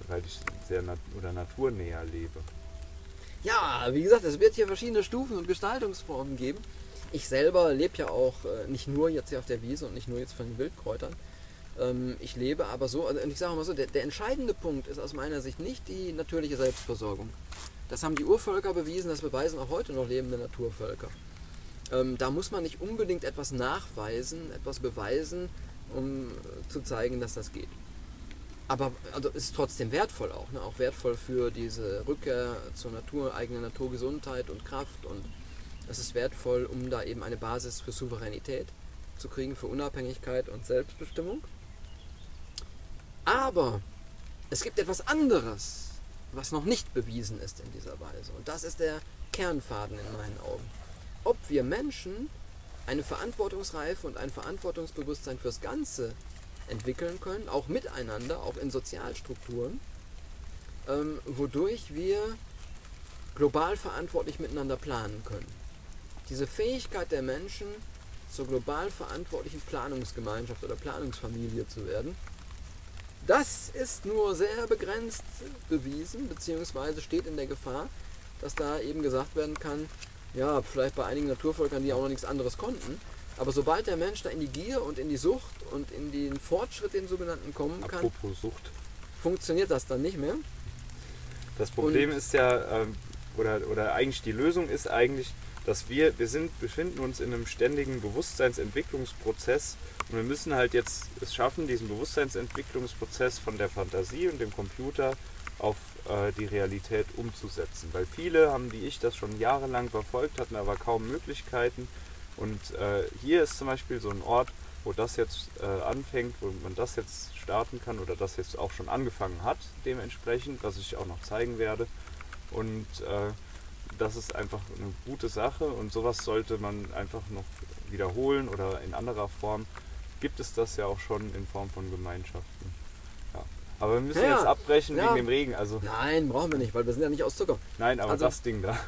weil ich sehr nat oder naturnäher lebe. Ja, wie gesagt, es wird hier verschiedene Stufen und Gestaltungsformen geben. Ich selber lebe ja auch äh, nicht nur jetzt hier auf der Wiese und nicht nur jetzt von den Wildkräutern. Ähm, ich lebe aber so, also ich sage mal so, der, der entscheidende Punkt ist aus meiner Sicht nicht die natürliche Selbstversorgung. Das haben die Urvölker bewiesen, das beweisen auch heute noch lebende Naturvölker. Ähm, da muss man nicht unbedingt etwas nachweisen, etwas beweisen, um äh, zu zeigen, dass das geht. Aber also es ist trotzdem wertvoll auch, ne? auch wertvoll für diese Rückkehr zur Natur, eigene Naturgesundheit und Kraft und es ist wertvoll, um da eben eine Basis für Souveränität zu kriegen, für Unabhängigkeit und Selbstbestimmung. Aber es gibt etwas anderes, was noch nicht bewiesen ist in dieser Weise. Und das ist der Kernfaden in meinen Augen. Ob wir Menschen eine Verantwortungsreife und ein Verantwortungsbewusstsein fürs Ganze entwickeln können, auch miteinander, auch in Sozialstrukturen, ähm, wodurch wir global verantwortlich miteinander planen können. Diese Fähigkeit der Menschen, zur global verantwortlichen Planungsgemeinschaft oder Planungsfamilie zu werden, das ist nur sehr begrenzt bewiesen, beziehungsweise steht in der Gefahr, dass da eben gesagt werden kann, ja, vielleicht bei einigen Naturvölkern, die auch noch nichts anderes konnten, aber sobald der Mensch da in die Gier und in die Sucht und in den Fortschritt, den sogenannten, kommen kann, Apropos Sucht. funktioniert das dann nicht mehr. Das Problem ist ja, ähm, oder, oder eigentlich die Lösung ist eigentlich, dass wir, wir sind, befinden uns in einem ständigen Bewusstseinsentwicklungsprozess und wir müssen halt jetzt es schaffen, diesen Bewusstseinsentwicklungsprozess von der Fantasie und dem Computer auf äh, die Realität umzusetzen. Weil viele haben, wie ich das schon jahrelang verfolgt, hatten aber kaum Möglichkeiten. Und äh, hier ist zum Beispiel so ein Ort, wo das jetzt äh, anfängt, wo man das jetzt starten kann oder das jetzt auch schon angefangen hat, dementsprechend, was ich auch noch zeigen werde. Und äh, das ist einfach eine gute Sache und sowas sollte man einfach noch wiederholen oder in anderer Form gibt es das ja auch schon in Form von Gemeinschaften. Aber wir müssen Ja, jetzt abbrechen ja. wegen dem Regen. Also Nein, brauchen wir nicht, weil wir sind ja nicht aus Zucker. nein, aber Also- das Ding da.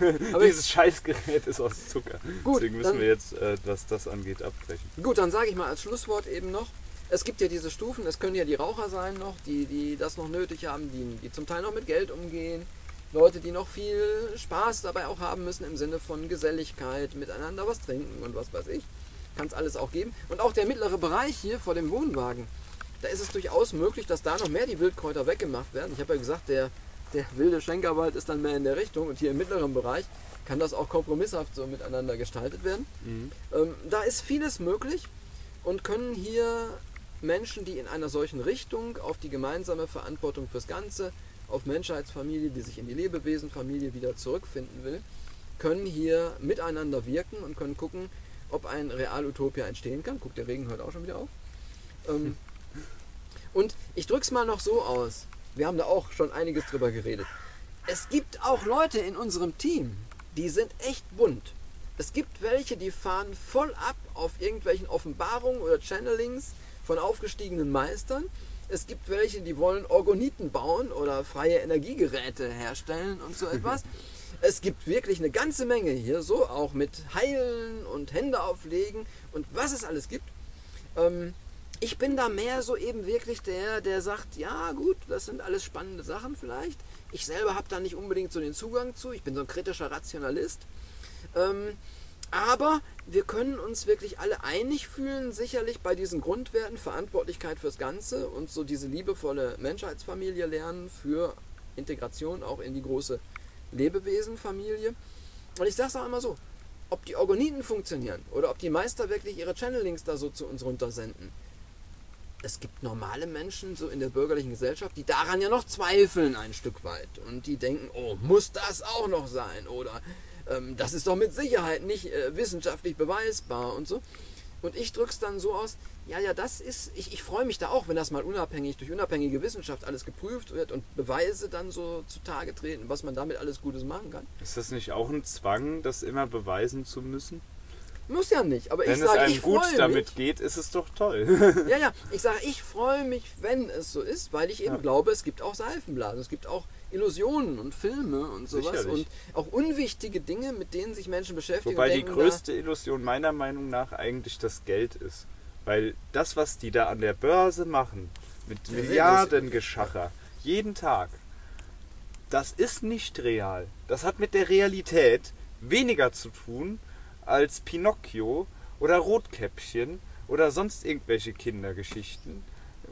Aber Dieses Scheißgerät ist aus Zucker. Gut, Deswegen müssen dann- wir jetzt, äh, was das angeht, abbrechen. Gut, dann sage ich mal als Schlusswort eben noch, es gibt ja diese Stufen, es können ja die Raucher sein noch, die, die das noch nötig haben, die, die zum Teil noch mit Geld umgehen, Leute, die noch viel Spaß dabei auch haben müssen im Sinne von Geselligkeit, miteinander was trinken und was weiß ich. Kann es alles auch geben. Und auch der mittlere Bereich hier vor dem Wohnwagen, da ist es durchaus möglich, dass da noch mehr die Wildkräuter weggemacht werden. Ich habe ja gesagt, der, der wilde Schenkerwald ist dann mehr in der Richtung und hier im mittleren Bereich kann das auch kompromisshaft so miteinander gestaltet werden. Ähm, da ist vieles möglich und können hier Menschen, die in einer solchen Richtung auf die gemeinsame Verantwortung fürs Ganze, auf Menschheitsfamilie, die sich in die Lebewesenfamilie wieder zurückfinden will, können hier miteinander wirken und können gucken, ob ein Realutopia entstehen kann. Guckt, der Regen hört auch schon wieder auf. Ähm, und ich drück's mal noch so aus. Wir haben da auch schon einiges drüber geredet. Es gibt auch Leute in unserem Team, die sind echt bunt. Es gibt welche, die fahren voll ab auf irgendwelchen Offenbarungen oder Channelings von aufgestiegenen Meistern. Es gibt welche, die wollen Orgoniten bauen oder freie Energiegeräte herstellen und so etwas. Es gibt wirklich eine ganze Menge hier, so auch mit Heilen und Hände auflegen und was es alles gibt. Ähm, ich bin da mehr so eben wirklich der, der sagt, ja gut, das sind alles spannende Sachen vielleicht. Ich selber habe da nicht unbedingt so den Zugang zu. Ich bin so ein kritischer Rationalist. Ähm, aber wir können uns wirklich alle einig fühlen, sicherlich bei diesen Grundwerten, Verantwortlichkeit fürs Ganze und so diese liebevolle Menschheitsfamilie lernen für Integration auch in die große Lebewesenfamilie. Und ich sage es auch immer so, ob die Orgoniten funktionieren oder ob die Meister wirklich ihre Channelings da so zu uns runtersenden. Es gibt normale Menschen so in der bürgerlichen Gesellschaft, die daran ja noch zweifeln ein Stück weit und die denken, oh, muss das auch noch sein oder ähm, das ist doch mit Sicherheit nicht äh, wissenschaftlich beweisbar und so. Und ich drücke es dann so aus, ja, ja, das ist, ich, ich freue mich da auch, wenn das mal unabhängig, durch unabhängige Wissenschaft alles geprüft wird und Beweise dann so zutage treten, was man damit alles Gutes machen kann. Ist das nicht auch ein Zwang, das immer beweisen zu müssen? Muss ja nicht, aber Wenn ich es sage, einem ich gut freue damit mich. geht, ist es doch toll. Ja, ja, ich sage, ich freue mich, wenn es so ist, weil ich eben Ja. glaube, es gibt auch Seifenblasen, es gibt auch Illusionen und Filme und sowas Sicherlich. und auch unwichtige Dinge, mit denen sich Menschen beschäftigen. Wobei und die denken, größte Illusion meiner Meinung nach eigentlich das Geld ist. Weil das, was die da an der Börse machen, mit Milliardengeschacher, jeden Tag, das ist nicht real. Das hat mit der Realität weniger zu tun als Pinocchio oder Rotkäppchen oder sonst irgendwelche Kindergeschichten.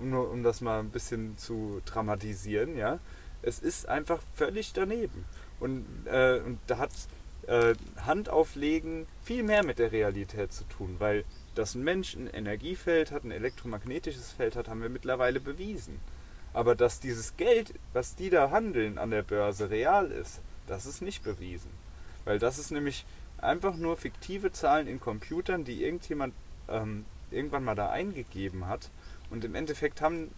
Nur um das mal ein bisschen zu dramatisieren, ja. Es ist einfach völlig daneben. Und, äh, und da hat äh, Handauflegen viel mehr mit der Realität zu tun, weil dass ein Mensch ein Energiefeld hat, ein elektromagnetisches Feld hat, haben wir mittlerweile bewiesen. Aber dass dieses Geld, was die da handeln an der Börse, real ist, das ist nicht bewiesen. Weil das ist nämlich einfach nur fiktive Zahlen in Computern, die irgendjemand ähm, irgendwann mal da eingegeben hat. Und im Endeffekt haben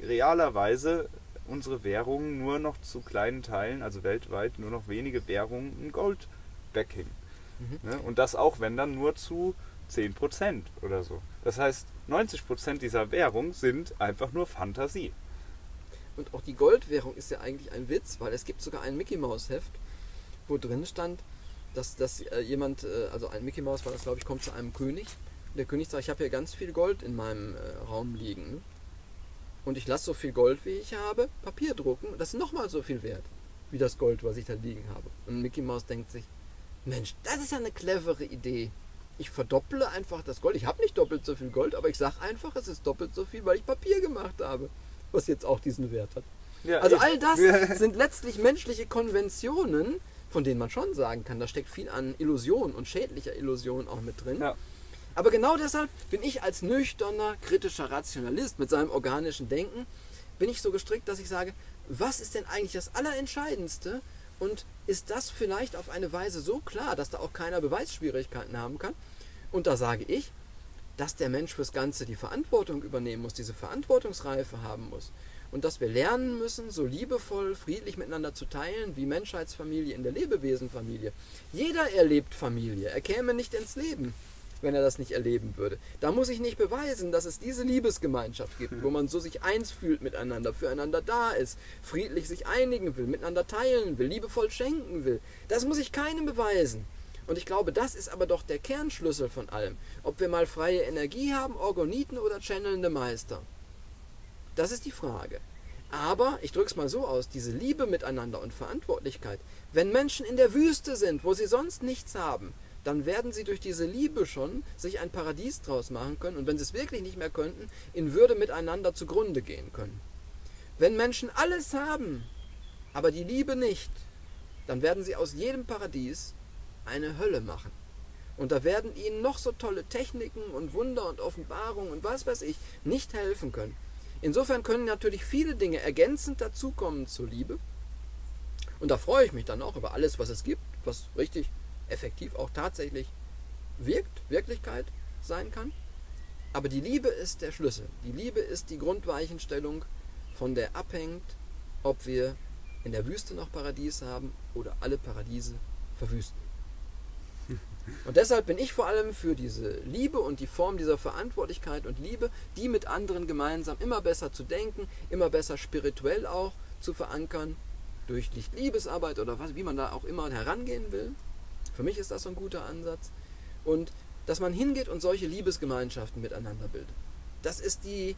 realerweise unsere Währungen nur noch zu kleinen Teilen, also weltweit nur noch wenige Währungen, ein Gold-Backing. Mhm. Ne? Und das auch, wenn dann nur zu 10% oder so. Das heißt, 90% dieser Währung sind einfach nur Fantasie. Und auch die Goldwährung ist ja eigentlich ein Witz, weil es gibt sogar ein Mickey Maus Heft, wo drin stand, dass, dass äh, jemand, äh, also ein Mickey Maus war das, glaube ich, kommt zu einem König. Und der König sagt, ich habe hier ganz viel Gold in meinem äh, Raum liegen. Und ich lasse so viel Gold, wie ich habe, Papier drucken. Und das ist nochmal so viel wert, wie das Gold, was ich da liegen habe. Und Mickey Maus denkt sich, Mensch, das ist ja eine clevere Idee. Ich verdopple einfach das Gold. Ich habe nicht doppelt so viel Gold, aber ich sage einfach, es ist doppelt so viel, weil ich Papier gemacht habe. Was jetzt auch diesen Wert hat. Ja, Also all das sind letztlich menschliche Konventionen, von denen man schon sagen kann, da steckt viel an Illusion und schädlicher Illusion auch mit drin. Ja. Aber genau deshalb bin ich als nüchterner, kritischer Rationalist mit seinem organischen Denken, bin ich so gestrickt, dass ich sage, was ist denn eigentlich das Allerentscheidendste und ist das vielleicht auf eine Weise so klar, dass da auch keiner Beweisschwierigkeiten haben kann? Und da sage ich, dass der Mensch fürs Ganze die Verantwortung übernehmen muss, diese Verantwortungsreife haben muss. Und dass wir lernen müssen, so liebevoll, friedlich miteinander zu teilen, wie Menschheitsfamilie in der Lebewesenfamilie. Jeder erlebt Familie, er käme nicht ins Leben, wenn er das nicht erleben würde. Da muss ich nicht beweisen, dass es diese Liebesgemeinschaft gibt, wo man so sich eins fühlt miteinander, füreinander da ist, friedlich sich einigen will, miteinander teilen will, liebevoll schenken will. Das muss ich keinem beweisen. Und ich glaube, das ist aber doch der Kernschlüssel von allem. Ob wir mal freie Energie haben, Orgoniten oder channelnde Meister. Das ist die Frage. Aber, ich drücke es mal so aus, diese Liebe miteinander und Verantwortlichkeit, wenn Menschen in der Wüste sind, wo sie sonst nichts haben, dann werden sie durch diese Liebe schon sich ein Paradies draus machen können und wenn sie es wirklich nicht mehr könnten, in Würde miteinander zugrunde gehen können. Wenn Menschen alles haben, aber die Liebe nicht, dann werden sie aus jedem Paradies eine Hölle machen. Und da werden ihnen noch so tolle Techniken und Wunder und Offenbarungen und was weiß ich nicht helfen können. Insofern können natürlich viele Dinge ergänzend dazukommen zur Liebe. Und da freue ich mich dann auch über alles, was es gibt, was richtig effektiv auch tatsächlich wirkt, Wirklichkeit sein kann. Aber die Liebe ist der Schlüssel. Die Liebe ist die Grundweichenstellung, von der abhängt, ob wir in der Wüste noch Paradies haben oder alle Paradiese verwüsten. Und deshalb bin ich vor allem für diese Liebe und die Form dieser Verantwortlichkeit und Liebe, die mit anderen gemeinsam immer besser zu denken, immer besser spirituell auch zu verankern, durch Licht-Liebesarbeit oder was, wie man da auch immer herangehen will. Für mich ist das so ein guter Ansatz. Und dass man hingeht und solche Liebesgemeinschaften miteinander bildet. Das ist die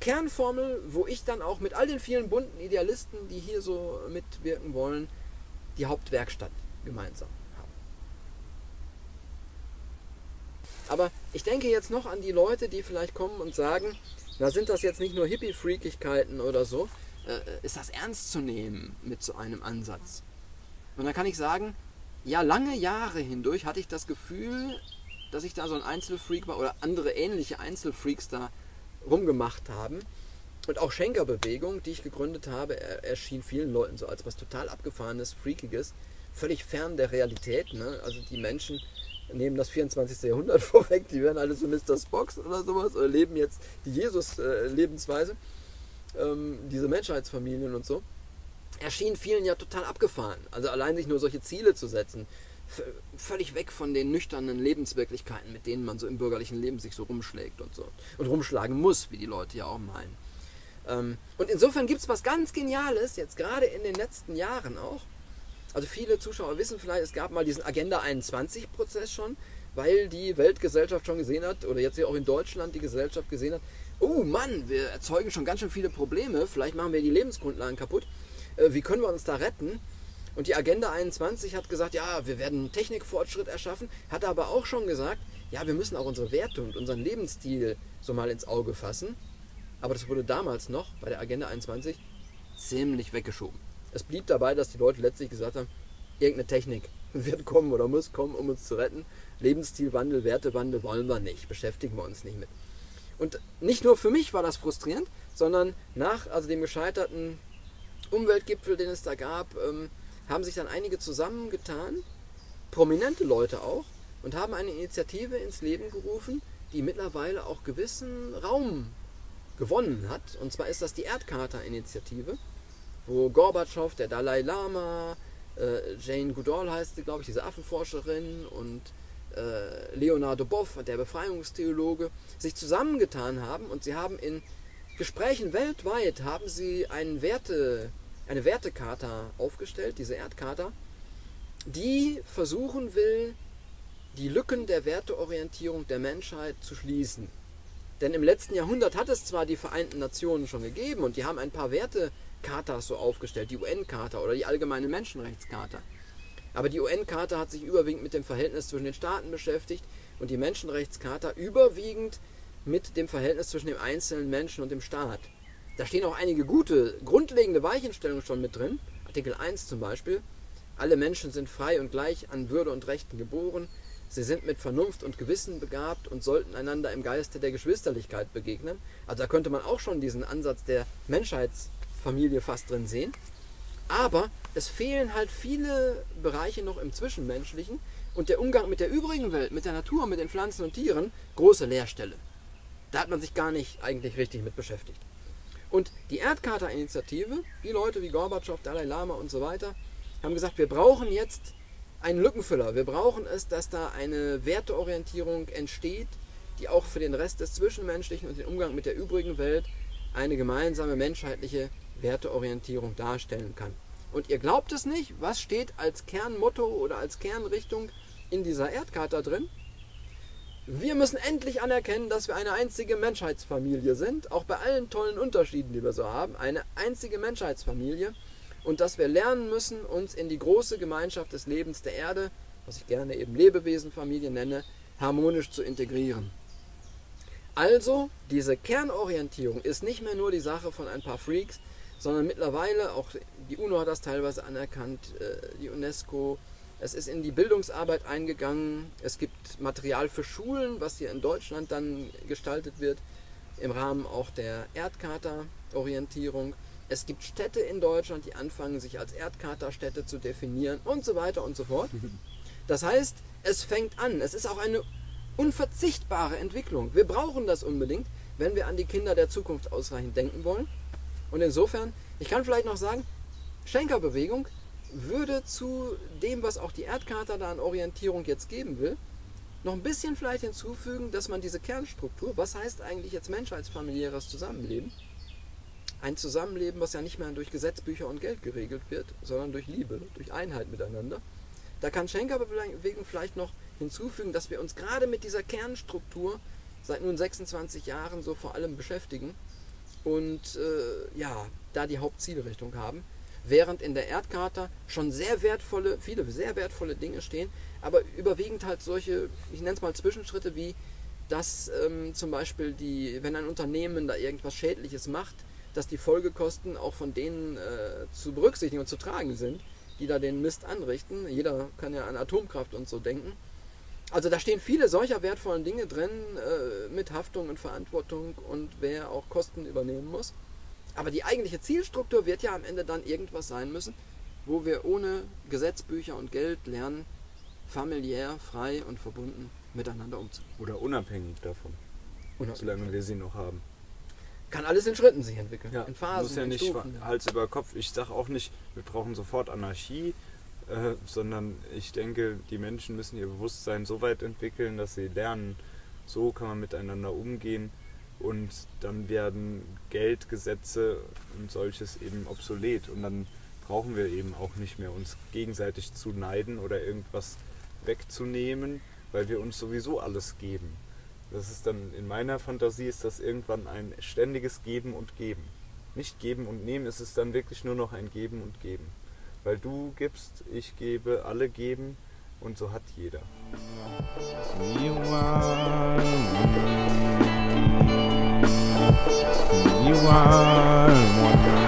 Kernformel, wo ich dann auch mit all den vielen bunten Idealisten, die hier so mitwirken wollen, die Hauptwerkstatt gemeinsam haben. Aber ich denke jetzt noch an die Leute, die vielleicht kommen und sagen, na sind das jetzt nicht nur Hippie-Freakigkeiten oder so, äh, ist das ernst zu nehmen mit so einem Ansatz? Und dann kann ich sagen, ja, lange Jahre hindurch hatte ich das Gefühl, dass ich da so ein Einzelfreak war oder andere ähnliche Einzelfreaks da rumgemacht haben. Und auch Schenkerbewegung, die ich gegründet habe, er- erschien vielen Leuten so als was total abgefahrenes, freakiges, völlig fern der Realität. Ne? Also die Menschen nehmen das 24. Jahrhundert vorweg, die werden alle so Mr. Spocks oder sowas oder leben jetzt die Jesus-Lebensweise, ähm, diese Menschheitsfamilien und so erschien vielen ja total abgefahren. Also allein sich nur solche Ziele zu setzen. völlig weg von den nüchternen Lebenswirklichkeiten, mit denen man so im bürgerlichen Leben sich so rumschlägt und so. Und rumschlagen muss, wie die Leute ja auch meinen. Ähm, und insofern gibt es was ganz Geniales, jetzt gerade in den letzten Jahren auch. Also viele Zuschauer wissen vielleicht, es gab mal diesen Agenda 21-Prozess schon, weil die Weltgesellschaft schon gesehen hat, oder jetzt hier auch in Deutschland die Gesellschaft gesehen hat, oh Mann, wir erzeugen schon ganz schön viele Probleme, vielleicht machen wir die Lebensgrundlagen kaputt. Äh, Wie können wir uns da retten? Und die Agenda 21 hat gesagt, ja, wir werden Technikfortschritt erschaffen, hat aber auch schon gesagt, ja, wir müssen auch unsere Werte und unseren Lebensstil so mal ins Auge fassen. Aber das wurde damals noch bei der Agenda 21 ziemlich weggeschoben. Es blieb dabei, dass die Leute letztlich gesagt haben, irgendeine Technik wird kommen oder muss kommen, um uns zu retten. Lebensstilwandel, Wertewandel wollen wir nicht, beschäftigen wir uns nicht mit. Und nicht nur für mich war das frustrierend, sondern nach also dem gescheiterten Umweltgipfel, den es da gab, ähm, haben sich dann einige zusammengetan, prominente Leute auch, und haben eine Initiative ins Leben gerufen, die mittlerweile auch gewissen Raum gewonnen hat. Und zwar ist das die Erdcharta-Initiative, wo Gorbatschow, der Dalai Lama, äh, Jane Goodall heißt sie, glaube ich, diese Affenforscherin und äh, Leonardo Boff, der Befreiungstheologe, sich zusammengetan haben und sie haben in Gesprächen weltweit haben sie einen Werte, eine Wertekarte aufgestellt, diese Erdkarte, die versuchen will, die Lücken der Werteorientierung der Menschheit zu schließen. Denn im letzten Jahrhundert hat es zwar die Vereinten Nationen schon gegeben und die haben ein paar Wertekartas so aufgestellt, die UN-Charta oder die Allgemeine Menschenrechtscharta. Aber die UN-Charta hat sich überwiegend mit dem Verhältnis zwischen den Staaten beschäftigt und die Menschenrechtscharta überwiegend mit dem Verhältnis zwischen dem einzelnen Menschen und dem Staat. Da stehen auch einige gute, grundlegende Weichenstellungen schon mit drin. Artikel 1 zum Beispiel. Alle Menschen sind frei und gleich an Würde und Rechten geboren. Sie sind mit Vernunft und Gewissen begabt und sollten einander im Geiste der Geschwisterlichkeit begegnen. Also da könnte man auch schon diesen Ansatz der Menschheitsfamilie fast drin sehen. Aber es fehlen halt viele Bereiche noch im Zwischenmenschlichen und der Umgang mit der übrigen Welt, mit der Natur, mit den Pflanzen und Tieren, große Leerstelle. Da hat man sich gar nicht eigentlich richtig mit beschäftigt. Und die Erdcharta-Initiative, die Leute wie Gorbatschow, Dalai Lama und so weiter, haben gesagt, wir brauchen jetzt einen Lückenfüller. Wir brauchen es, dass da eine Werteorientierung entsteht, die auch für den Rest des Zwischenmenschlichen und den Umgang mit der übrigen Welt eine gemeinsame menschheitliche Werteorientierung darstellen kann. Und ihr glaubt es nicht, was steht als Kernmotto oder als Kernrichtung in dieser Erdkarte drin? Wir müssen endlich anerkennen, dass wir eine einzige Menschheitsfamilie sind, auch bei allen tollen Unterschieden, die wir so haben, eine einzige Menschheitsfamilie und dass wir lernen müssen, uns in die große Gemeinschaft des Lebens der Erde, was ich gerne eben Lebewesenfamilie nenne, harmonisch zu integrieren. Also, diese Kernorientierung ist nicht mehr nur die Sache von ein paar Freaks, sondern mittlerweile, auch die UNO hat das teilweise anerkannt, äh, die UNESCO, es ist in die Bildungsarbeit eingegangen, es gibt Material für Schulen, was hier in Deutschland dann gestaltet wird, im Rahmen auch der Erdcharta-Orientierung. Es gibt Städte in Deutschland, die anfangen, sich als Erdcharta-Städte zu definieren und so weiter und so fort. Das heißt, es fängt an. Es ist auch eine unverzichtbare Entwicklung. Wir brauchen das unbedingt, wenn wir an die Kinder der Zukunft ausreichend denken wollen. Und insofern, ich kann vielleicht noch sagen, Schenkerbewegung würde zu dem, was auch die Erdkarte da an Orientierung jetzt geben will, noch ein bisschen vielleicht hinzufügen, dass man diese Kernstruktur, was heißt eigentlich jetzt menschheitsfamiliäres Zusammenleben, ein Zusammenleben, was ja nicht mehr durch Gesetzbücher und Geld geregelt wird, sondern durch Liebe, durch Einheit miteinander. Da kann Schenkerbewegung vielleicht noch hinzufügen, dass wir uns gerade mit dieser Kernstruktur seit nun 26 Jahren so vor allem beschäftigen und äh, ja, da die Hauptzielrichtung haben. Während in der Erdkarte schon sehr wertvolle, viele sehr wertvolle Dinge stehen, aber überwiegend halt solche, ich nenne es mal Zwischenschritte wie, dass ähm, zum Beispiel die, wenn ein Unternehmen da irgendwas Schädliches macht, dass die Folgekosten auch von denen äh, zu berücksichtigen und zu tragen sind, die da den Mist anrichten. Jeder kann ja an Atomkraft und so denken. Also da stehen viele solcher wertvollen Dinge drin äh, mit Haftung und Verantwortung und wer auch Kosten übernehmen muss. Aber die eigentliche Zielstruktur wird ja am Ende dann irgendwas sein müssen, wo wir ohne Gesetzbücher und Geld lernen, familiär, frei und verbunden miteinander umzugehen. Oder unabhängig davon, Und solange wir sie noch haben. kann alles in Schritten sich entwickeln, Ja, in Phasen, muss ja in nicht Stufen. Hals über Kopf. Ich sage auch nicht, wir brauchen sofort Anarchie. Äh, sondern ich denke, die Menschen müssen ihr Bewusstsein so weit entwickeln, dass sie lernen, so kann man miteinander umgehen und dann werden Geldgesetze und solches eben obsolet und dann brauchen wir eben auch nicht mehr uns gegenseitig zu neiden oder irgendwas wegzunehmen, weil wir uns sowieso alles geben. Das ist dann in meiner Fantasie ist das irgendwann ein ständiges Geben und Geben. Nicht Geben und Nehmen, es ist dann wirklich nur noch ein Geben und Geben. Weil du gibst, ich gebe, alle geben und so hat jeder. You are. Are.